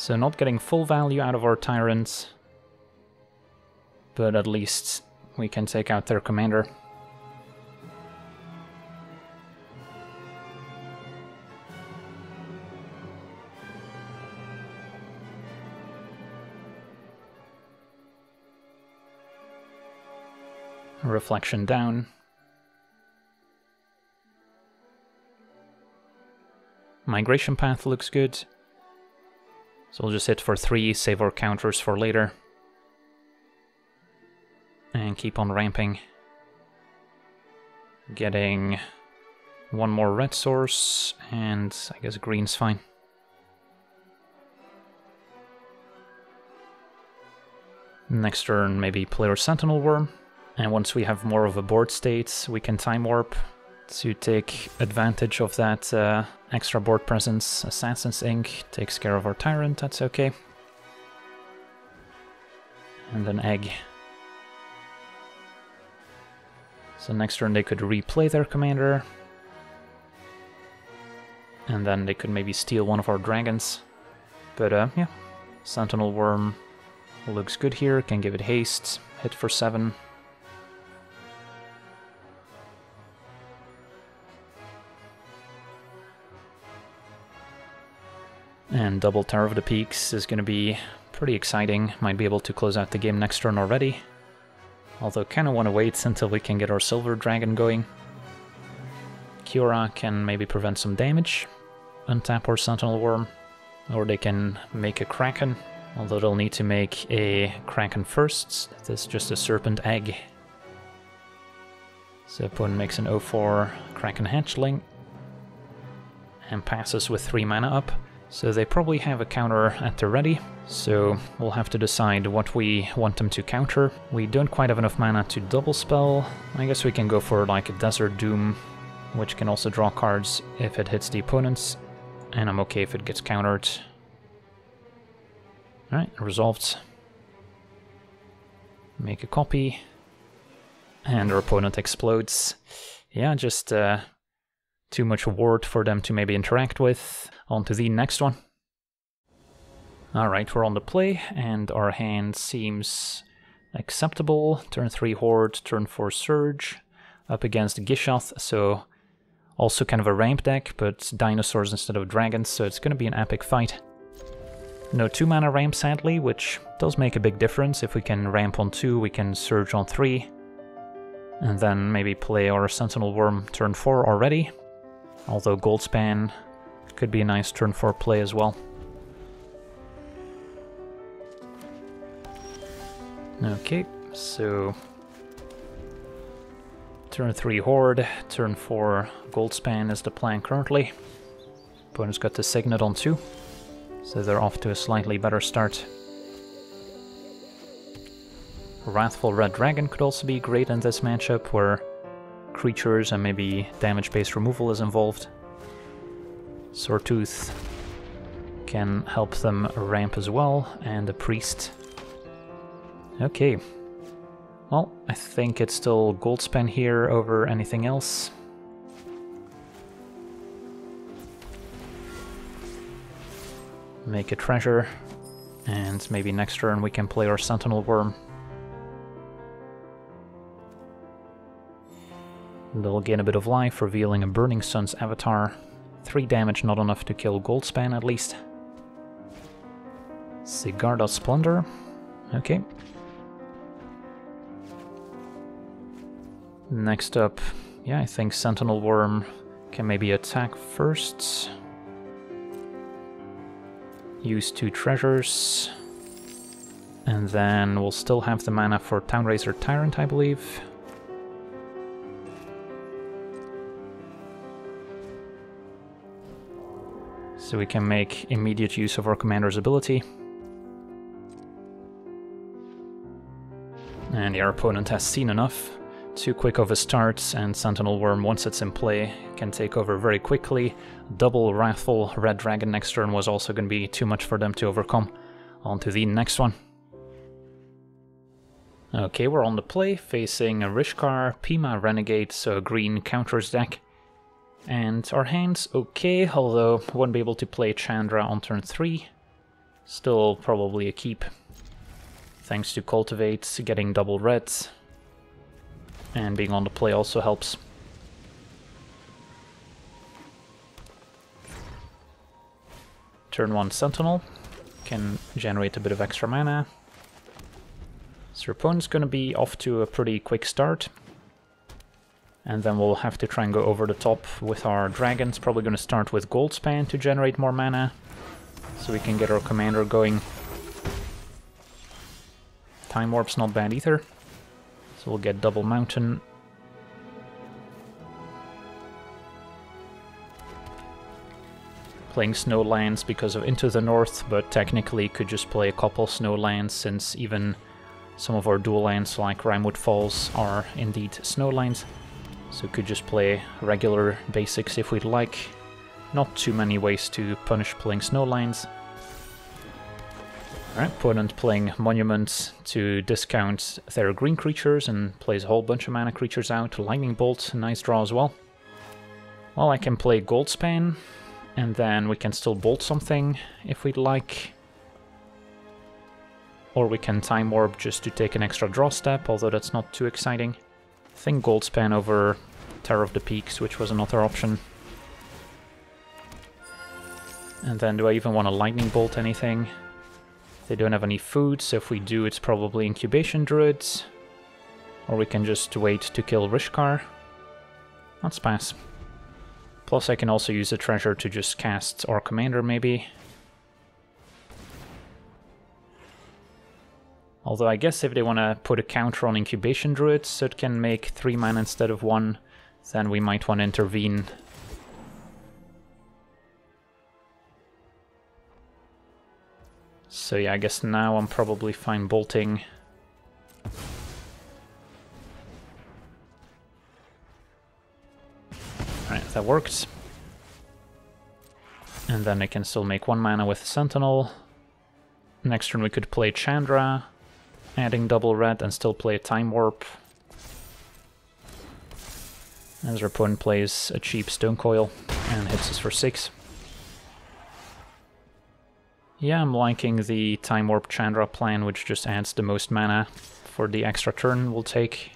Speaker 1: So not getting full value out of our tyrants, but at least we can take out their commander. Reflection down. Migration path looks good. So we'll just hit for 3, save our counters for later. And keep on ramping. Getting one more red source, and I guess green's fine. Next turn, maybe player Sentinel Wyrm. And once we have more of a board state, we can Time Warp to take advantage of that uh, extra board presence. Assassin's Ink takes care of our Tyrant, that's okay. And an Egg. So next turn they could replay their commander. And then they could maybe steal one of our dragons. But uh, yeah, Sentinel Wyrm looks good here, can give it haste, hit for 7. And double Terror of the Peaks is going to be pretty exciting. Might be able to close out the game next turn already. Although kind of want to wait until we can get our Silver Dragon going. Kiora can maybe prevent some damage. Untap our Sentinel Wyrm. Or they can make a Kraken. Although they'll need to make a Kraken first. This is just a Serpent Egg. So opponent makes an 0-4 Kraken Hatchling. And passes with 3 mana up. So they probably have a counter at the ready, so we'll have to decide what we want them to counter. We don't quite have enough mana to double spell. I guess we can go for like a Desert Doom, which can also draw cards if it hits the opponents, and I'm okay if it gets countered. Alright, resolved. Make a copy. And our opponent explodes. Yeah, just uh, too much ward for them to maybe interact with. On to the next one. Alright, we're on the play, and our hand seems acceptable. Turn 3 Hoard, turn 4 Surge, up against Gishath, so also kind of a ramp deck, but dinosaurs instead of dragons, so it's going to be an epic fight. No 2 mana ramp sadly, which does make a big difference. If we can ramp on 2, we can Surge on 3, and then maybe play our Sentinel Wyrm turn 4 already. Although Goldspan could be a nice turn 4 play as well. Okay, so turn 3 Hoard, turn 4 Goldspan is the plan currently. Opponent's got the Signet on 2, so they're off to a slightly better start. Wrathful Red Dragon could also be great in this matchup, where creatures and maybe damage-based removal is involved. Sawtooth can help them ramp as well, and a priest. Okay. Well, I think it's still Goldspan here over anything else. Make a treasure, and maybe next turn we can play our Sentinel Wyrm. They'll gain a bit of life, revealing a Burning Sun's avatar. 3 damage, not enough to kill Goldspan at least. Sigarda Splendor. Okay. Next up, yeah, I think Sentinel Wyrm can maybe attack first. Use two treasures. And then we'll still have the mana for Town-Razer Tyrant, I believe. So we can make immediate use of our commander's ability. And our opponent has seen enough. Too quick of a start, and Sentinel Wyrm, once it's in play, can take over very quickly. Double Wrathful Red Dragon next turn was also going to be too much for them to overcome. On to the next one. Okay, we're on the play, facing a Rishkar, Peema Renegade, so green counters deck. And our hand's okay, although won't be able to play Chandra on turn 3. Still probably a keep. Thanks to Cultivate, getting double reds. And being on the play also helps. Turn 1 Sentinel. Can generate a bit of extra mana. So your opponent's to be off to a pretty quick start. And then we'll have to try and go over the top with our dragons. Probably going to start with Goldspan to generate more mana. So we can get our commander going. Time Warp's not bad either. So we'll get double mountain. Playing Snowlands because of Into the North, but technically could just play a couple Snowlands since even some of our dual lands like Rimewood Falls are indeed Snowlands. So we could just play regular basics if we'd like. Not too many ways to punish playing Snowlands. Alright, opponent playing Monuments to discount their green creatures and plays a whole bunch of mana creatures out. Lightning Bolt, nice draw as well. Well, I can play Goldspan, and then we can still bolt something if we'd like. Or we can Time Warp just to take an extra draw step, although that's not too exciting. Think Goldspan over Terror of the Peaks, which was another option. And then do I even want to Lightning Bolt anything? They don't have any food, so if we do, it's probably Incubation Druids. Or we can just wait to kill Rishkar. Let's pass. Plus I can also use the treasure to just cast our commander, maybe. Although I guess if they want to put a counter on Incubation Druids so it can make 3 mana instead of 1, then we might want to intervene. So yeah, I guess now I'm probably fine bolting. Alright, that worked. And then I can still make one mana with Sentinel. Next turn we could play Chandra, adding double red and still play a Time Warp. As our opponent plays a cheap Stone Coil and hits us for 6. Yeah, I'm liking the Time Warp Chandra plan, which just adds the most mana for the extra turn we'll take.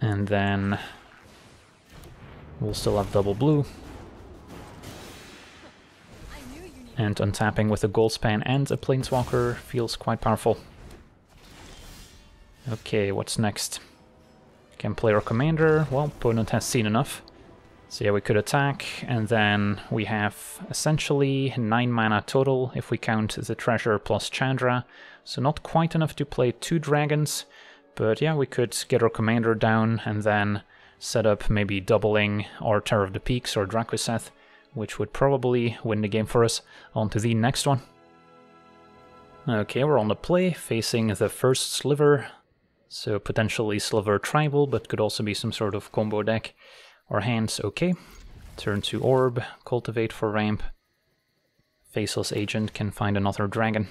Speaker 1: And then we'll still have double blue. And untapping with a Goldspan and a Planeswalker feels quite powerful. Okay, what's next? Can play our commander. Well, opponent has seen enough. So yeah, we could attack, and then we have essentially 9 mana total if we count the treasure plus Chandra. So not quite enough to play two dragons, but yeah, we could get our commander down and then set up maybe doubling our Terror of the Peaks or Drakuseth which would probably win the game for us. On to the next one. Okay, we're on the play, facing the first Sliver. So potentially Sliver Tribal, but could also be some sort of combo deck. Our hand's okay. Turn to Orb, Cultivate for ramp. Faceless Agent can find another dragon.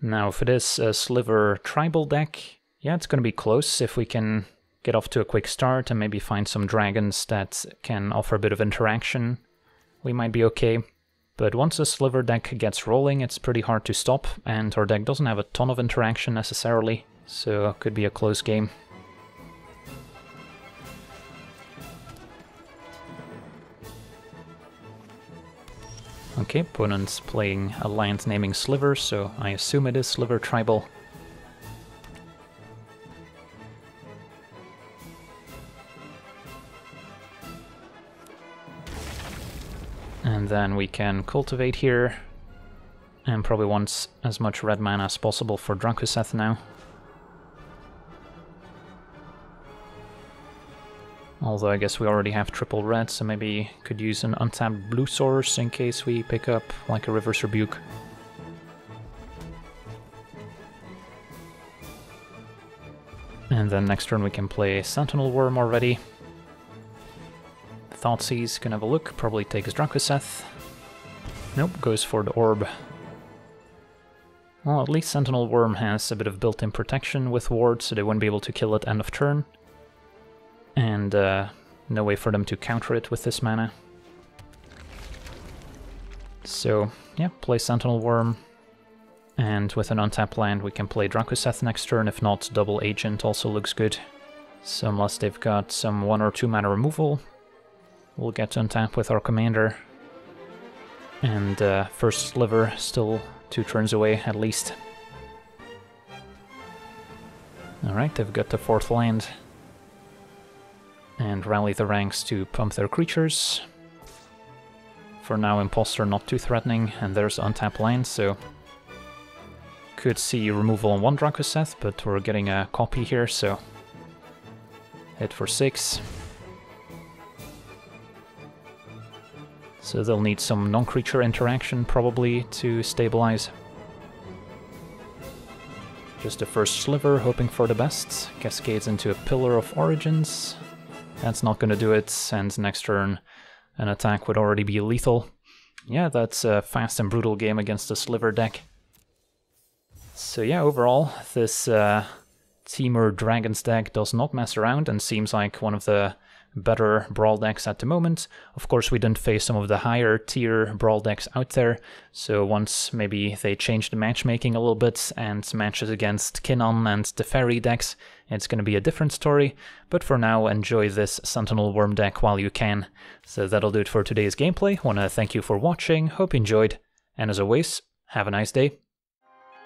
Speaker 1: Now, for this a Sliver Tribal deck, yeah, it's going to be close if we can get off to a quick start and maybe find some dragons that can offer a bit of interaction we might be okay. But once the Sliver deck gets rolling, it's pretty hard to stop, and our deck doesn't have a ton of interaction necessarily, so it could be a close game. Okay, opponent's playing a land naming Sliver, so I assume it is Sliver Tribal. And then we can cultivate here. And probably wants as much red mana as possible for Drakuseth now. Although I guess we already have triple red, so maybe could use an untapped blue source in case we pick up like a River's Rebuke. And then next turn we can play Sentinel Wyrm already. Thoughtseize can have a look, probably takes Drakuseth. Nope, goes for the orb. Well, at least Sentinel Wyrm has a bit of built-in protection with wards, so they won't be able to kill it end of turn. And uh, no way for them to counter it with this mana. So, yeah, play Sentinel Wyrm. And with an untapped land, we can play Drakuseth next turn. If not, Double Agent also looks good. So unless they've got some 1 or 2 mana removal, we'll get to untap with our commander. And uh, first Sliver still two turns away at least. Alright, they've got the fourth land. And rally the ranks to pump their creatures. For now, Imposter not too threatening, and there's untapped land, so... Could see removal on one Drakuseth, but we're getting a copy here, so... Hit for six. So they'll need some non-creature interaction, probably, to stabilize. Just a first sliver, hoping for the best. Cascades into a Pillar of Origins. That's not gonna do it, and next turn an attack would already be lethal. Yeah, that's a fast and brutal game against the Sliver deck. So yeah, overall, this uh, Temur Dragons deck does not mess around and seems like one of the better Brawl decks at the moment. Of course, we didn't face some of the higher tier Brawl decks out there, so once maybe they change the matchmaking a little bit and matches against Kinnan and the Fairy decks, it's going to be a different story, but for now, enjoy this Sentinel Wyrm deck while you can. So that'll do it for today's gameplay. Want to thank you for watching, hope you enjoyed, and as always, have a nice day.